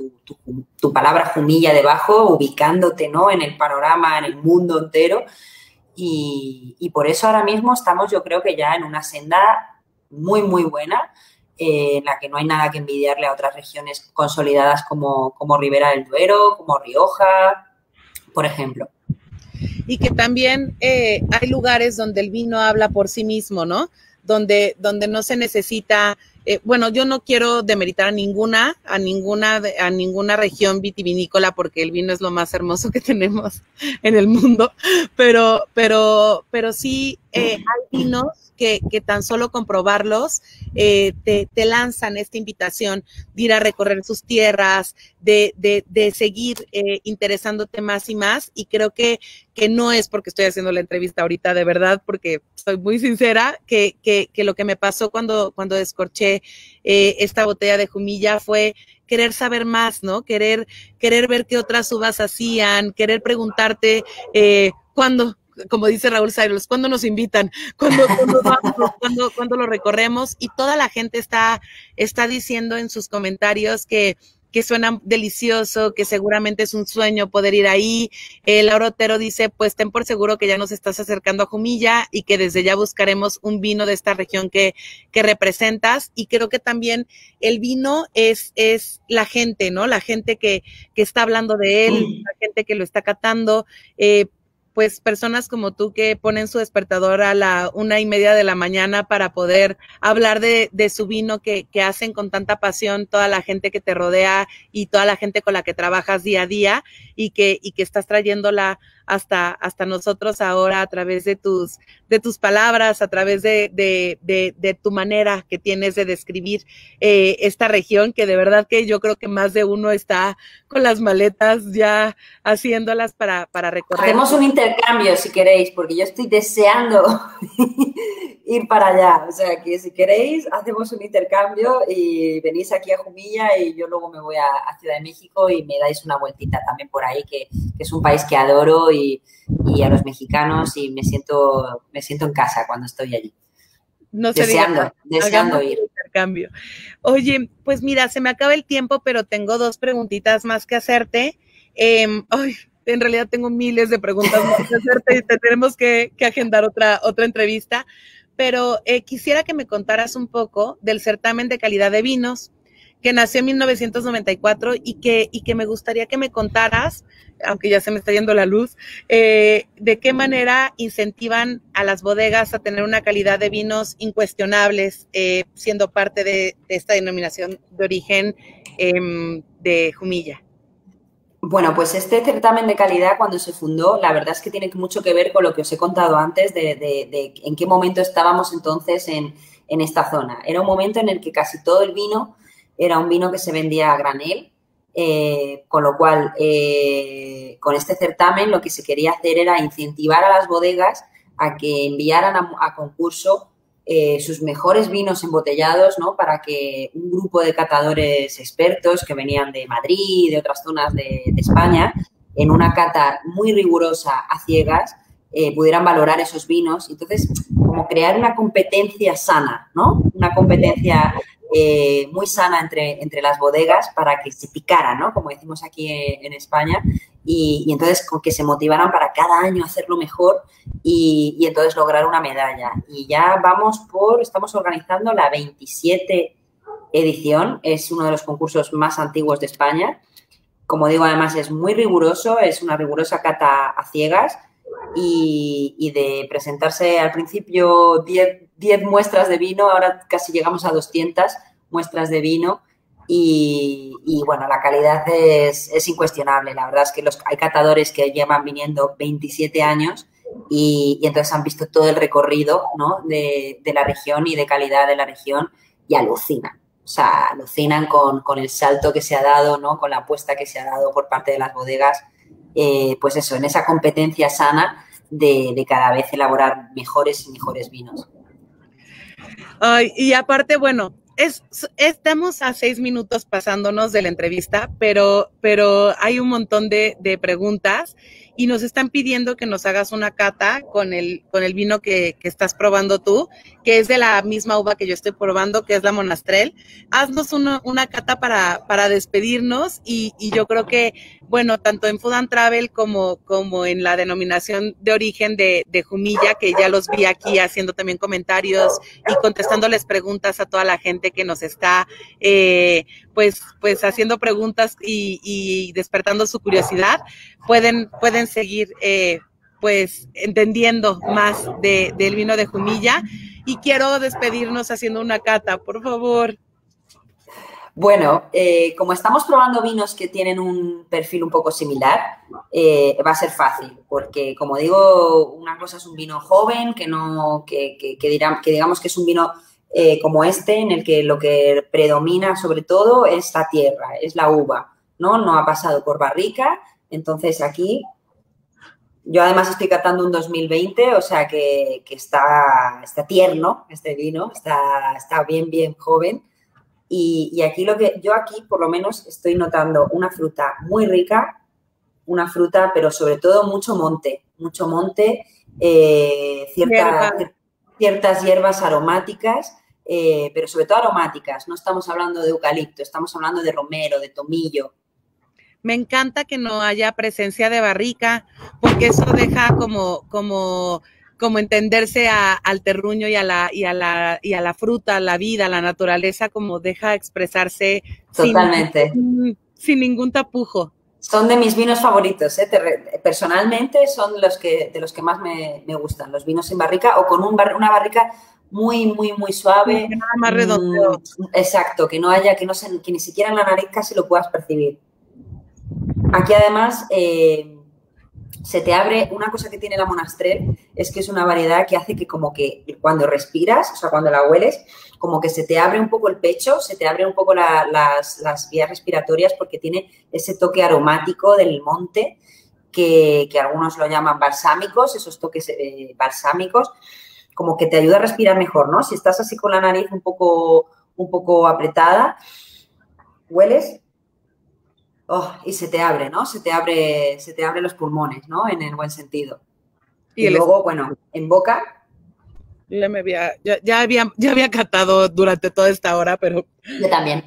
tu, palabra jumilla debajo, ubicándote, ¿no? En el panorama, en el mundo entero. Y, y por eso ahora mismo estamos, yo creo que ya en una senda muy, muy buena, eh, en la que no hay nada que envidiarle a otras regiones consolidadas como, como Ribera del Duero, como Rioja, por ejemplo. Y que también eh, hay lugares donde el vino habla por sí mismo, ¿no? Donde, donde no se necesita eh, bueno, yo no quiero demeritar a ninguna, a ninguna, a ninguna región vitivinícola porque el vino es lo más hermoso que tenemos en el mundo, pero, pero, pero sí hay vinos que, tan solo comprobarlos eh, te, lanzan esta invitación de ir a recorrer sus tierras, de, seguir eh, interesándote más y más. Y creo que, que no es porque estoy haciendo la entrevista ahorita, de verdad, porque soy muy sincera, que, lo que me pasó cuando, cuando descorché eh, esta botella de jumilla fue querer saber más, ¿no? Querer, querer ver qué otras uvas hacían, querer preguntarte cuándo, como dice Raúl Cyrus, ¿cuándo nos invitan? ¿Cuándo, cuándo, lo recorremos? Y toda la gente está, está diciendo en sus comentarios que, que suena delicioso, que seguramente es un sueño poder ir ahí. El Laura Otero dice, pues ten por seguro que ya nos estás acercando a Jumilla y que desde ya buscaremos un vino de esta región que, que representas. Y creo que también el vino es, es la gente, ¿no? La gente que, que está hablando de él, la gente que lo está catando. Eh, pues personas como tú que ponen su despertador a la una y media de la mañana para poder hablar de, de su vino que, que, hacen con tanta pasión toda la gente que te rodea y toda la gente con la que trabajas día a día y que, y que estás trayéndola hasta, hasta nosotros ahora a través de tus, de tus palabras, a través de, de, de, tu manera que tienes de describir eh, esta región, que de verdad que yo creo que más de uno está con las maletas ya haciéndolas para, para recorrer. Intercambio si queréis, porque yo estoy deseando ir para allá. O sea, que si queréis, hacemos un intercambio y venís aquí a Jumilla y yo luego me voy a, Ciudad de México y me dais una vueltita también por ahí, que, es un país que adoro y, a los mexicanos y me siento, me siento en casa cuando estoy allí. No deseando, deseando ir. Intercambio. Oye, pues mira, se me acaba el tiempo, pero tengo dos preguntitas más que hacerte. Ay, en realidad tengo miles de preguntas más que hacerte y tenemos que, que agendar otra, otra entrevista pero eh, quisiera que me contaras un poco del certamen de calidad de vinos que nació en 1994 y que, y que me gustaría que me contaras, aunque ya se me está yendo la luz, eh, de qué manera incentivan a las bodegas a tener una calidad de vinos incuestionables, eh, siendo parte de, esta denominación de origen em, de Jumilla. Bueno, pues este certamen de calidad cuando se fundó, la verdad es que tiene mucho que ver con lo que os he contado antes de, en qué momento estábamos entonces en, esta zona. Era un momento en el que casi todo el vino era un vino que se vendía a granel, eh, con lo cual eh, con este certamen lo que se quería hacer era incentivar a las bodegas a que enviaran a concurso eh, sus mejores vinos embotellados, ¿no? Para que un grupo de catadores expertos que venían de Madrid de otras zonas de, España, en una cata muy rigurosa a ciegas, eh, pudieran valorar esos vinos. Entonces, como crear una competencia sana, ¿no? Una competencia eh, muy sana entre, entre las bodegas para que se picaran, ¿no? Como decimos aquí en España, y, entonces con que se motivaran para cada año hacerlo mejor y, entonces lograr una medalla. Y ya vamos por, estamos organizando la 27 edición, es uno de los concursos más antiguos de España. Como digo, además es muy riguroso, es una rigurosa cata a ciegas y, de presentarse al principio 10, 10 muestras de vino, ahora casi llegamos a 200 muestras de vino y, bueno, la calidad es, incuestionable. La verdad es que los, hay catadores que llevan viniendo 27 años y, entonces han visto todo el recorrido de, la región y de calidad de la región y alucinan. O sea, alucinan con, el salto que se ha dado, ¿no? con la apuesta que se ha dado por parte de las bodegas. Eh, pues eso, en esa competencia sana de, de cada vez elaborar mejores y mejores vinos. Y aparte, bueno, estamos a seis minutos pasándonos de la entrevista, pero, pero hay un montón de, de preguntas y nos están pidiendo que nos hagas una cata con el, con el vino que, que, estás probando tú, que es de la misma uva que yo estoy probando, que es la Monastrel. Haznos una, una cata para, para despedirnos y, y, yo creo que, bueno, tanto en Food and Travel como, como en la denominación de origen de, Jumilla, que ya los vi aquí haciendo también comentarios y contestándoles preguntas a toda la gente que nos está, eh, pues, pues haciendo preguntas y, y despertando su curiosidad, pueden, pueden seguir eh, pues entendiendo más de, del vino de Jumilla. Y quiero despedirnos haciendo una cata, por favor. Bueno, eh, como estamos probando vinos que tienen un perfil un poco similar, eh, va a ser fácil, porque como digo, una cosa es un vino joven, que no, que, que, que, que digamos que es un vino como este, en el que lo que predomina sobre todo es la tierra, es la uva, ¿no? No ha pasado por barrica, entonces aquí yo además estoy catando un 2020, o sea que, está, está, tierno este vino, está, está bien, bien joven. Y, aquí lo que yo aquí por lo menos estoy notando una fruta muy rica, una fruta, pero sobre todo mucho monte, mucho monte, eh, ciertas hierbas aromáticas, eh, pero sobre todo aromáticas. No estamos hablando de eucalipto, estamos hablando de romero, de tomillo, me encanta que no haya presencia de barrica, porque eso deja como, como, como entenderse al terruño y a la, y a la, y a la fruta, la vida, la naturaleza, como deja expresarse Totalmente. Sin, ningún tapujo. Son de mis vinos favoritos, ¿eh? personalmente son los que, de los que más me, gustan, los vinos sin barrica o con un una barrica muy, muy, muy suave. Nada más redondo. Mm, exacto, que no haya, que no se, que ni siquiera en la nariz casi lo puedas percibir. Aquí además eh, se te abre, una cosa que tiene la monastrel es que es una variedad que hace que como que cuando respiras, o sea, cuando la hueles, como que se te abre un poco el pecho, se te abre un poco las, vías respiratorias porque tiene ese toque aromático del monte que, algunos lo llaman balsámicos, esos toques eh, balsámicos, como que te ayuda a respirar mejor, ¿no? Si estás así con la nariz un poco, un poco apretada, hueles oh, y se te abre, ¿no? Se te abre, se te abre los pulmones, ¿no? En el buen sentido. Y, luego, bueno, en boca. Ya, me había, ya, había, ya había catado durante toda esta hora, pero... Yo también.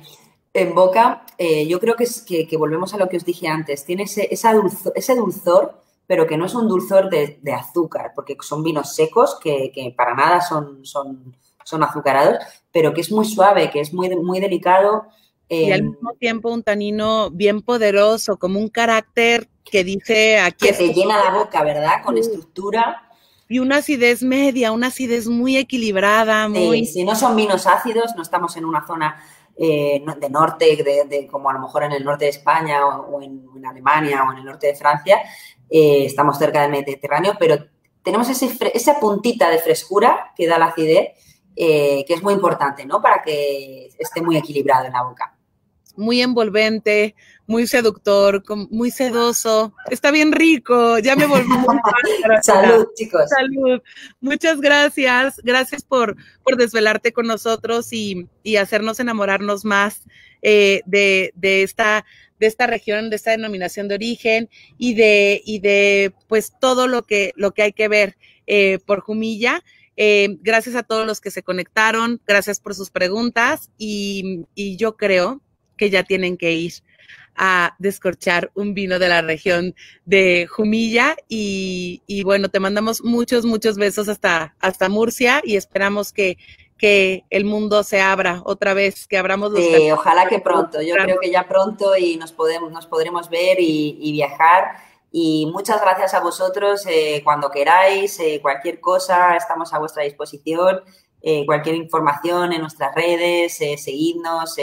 En boca, eh, yo creo que, es, que, volvemos a lo que os dije antes, tiene ese, esa ese dulzor, pero que no es un dulzor de, azúcar, porque son vinos secos que, que, para nada son, son, son azucarados, pero que es muy suave, que es muy, muy delicado y al em, mismo tiempo un tanino bien poderoso, como un carácter que dice aquí. Que te llena la boca, ¿verdad? Con estructura. Y una acidez media, una acidez muy equilibrada. Muy... si no son vinos ácidos, no estamos en una zona eh, de norte, de, como a lo mejor en el norte de España o, en, Alemania o en el norte de Francia, eh, estamos cerca del Mediterráneo, pero tenemos esa puntita de frescura que da la acidez, eh, que es muy importante, ¿no? Para que esté muy equilibrado en la boca muy envolvente, muy seductor, muy sedoso. Está bien rico, ya me volví. Salud, chicos. Salud. Muchas gracias. Gracias por, por desvelarte con nosotros y, hacernos enamorarnos más eh, de, esta de esta región, de esta denominación de origen y de, y de pues todo lo que, lo que hay que ver eh, por Jumilla. Eh, gracias a todos los que se conectaron, gracias por sus preguntas y, y yo creo que ya tienen que ir a descorchar un vino de la región de Jumilla y, bueno, te mandamos muchos, muchos besos hasta, hasta Murcia y esperamos que, que el mundo se abra otra vez, que abramos los... Sí, ojalá que pronto, yo creo que ya pronto y nos, podemos, nos podremos ver y, viajar. Y muchas gracias a vosotros eh, cuando queráis, eh, cualquier cosa, estamos a vuestra disposición, eh, cualquier información en nuestras redes, seguidnos.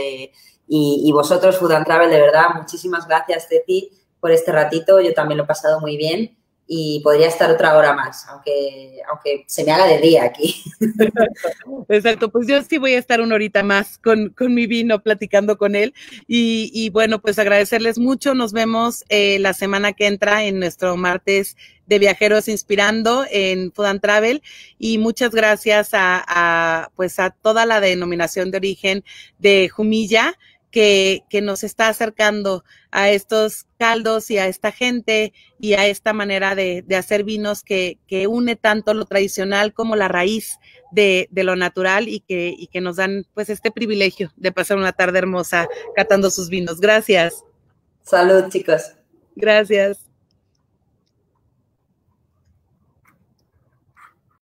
Y, vosotros, Food and Travel, de verdad, muchísimas gracias, Ceci, por este ratito. Yo también lo he pasado muy bien y podría estar otra hora más, aunque, aunque se me haga de día aquí. Exacto, pues yo sí voy a estar una horita más con, con mi vino platicando con él. Y, bueno, pues agradecerles mucho. Nos vemos eh, la semana que entra en nuestro martes de Viajeros Inspirando en Food and Travel. Y muchas gracias a, a pues a toda la denominación de origen de Jumilla que, nos está acercando a estos caldos y a esta gente y a esta manera de, hacer vinos que, une tanto lo tradicional como la raíz de, lo natural y que, y que nos dan pues este privilegio de pasar una tarde hermosa catando sus vinos. Gracias. Salud, chicos. Gracias.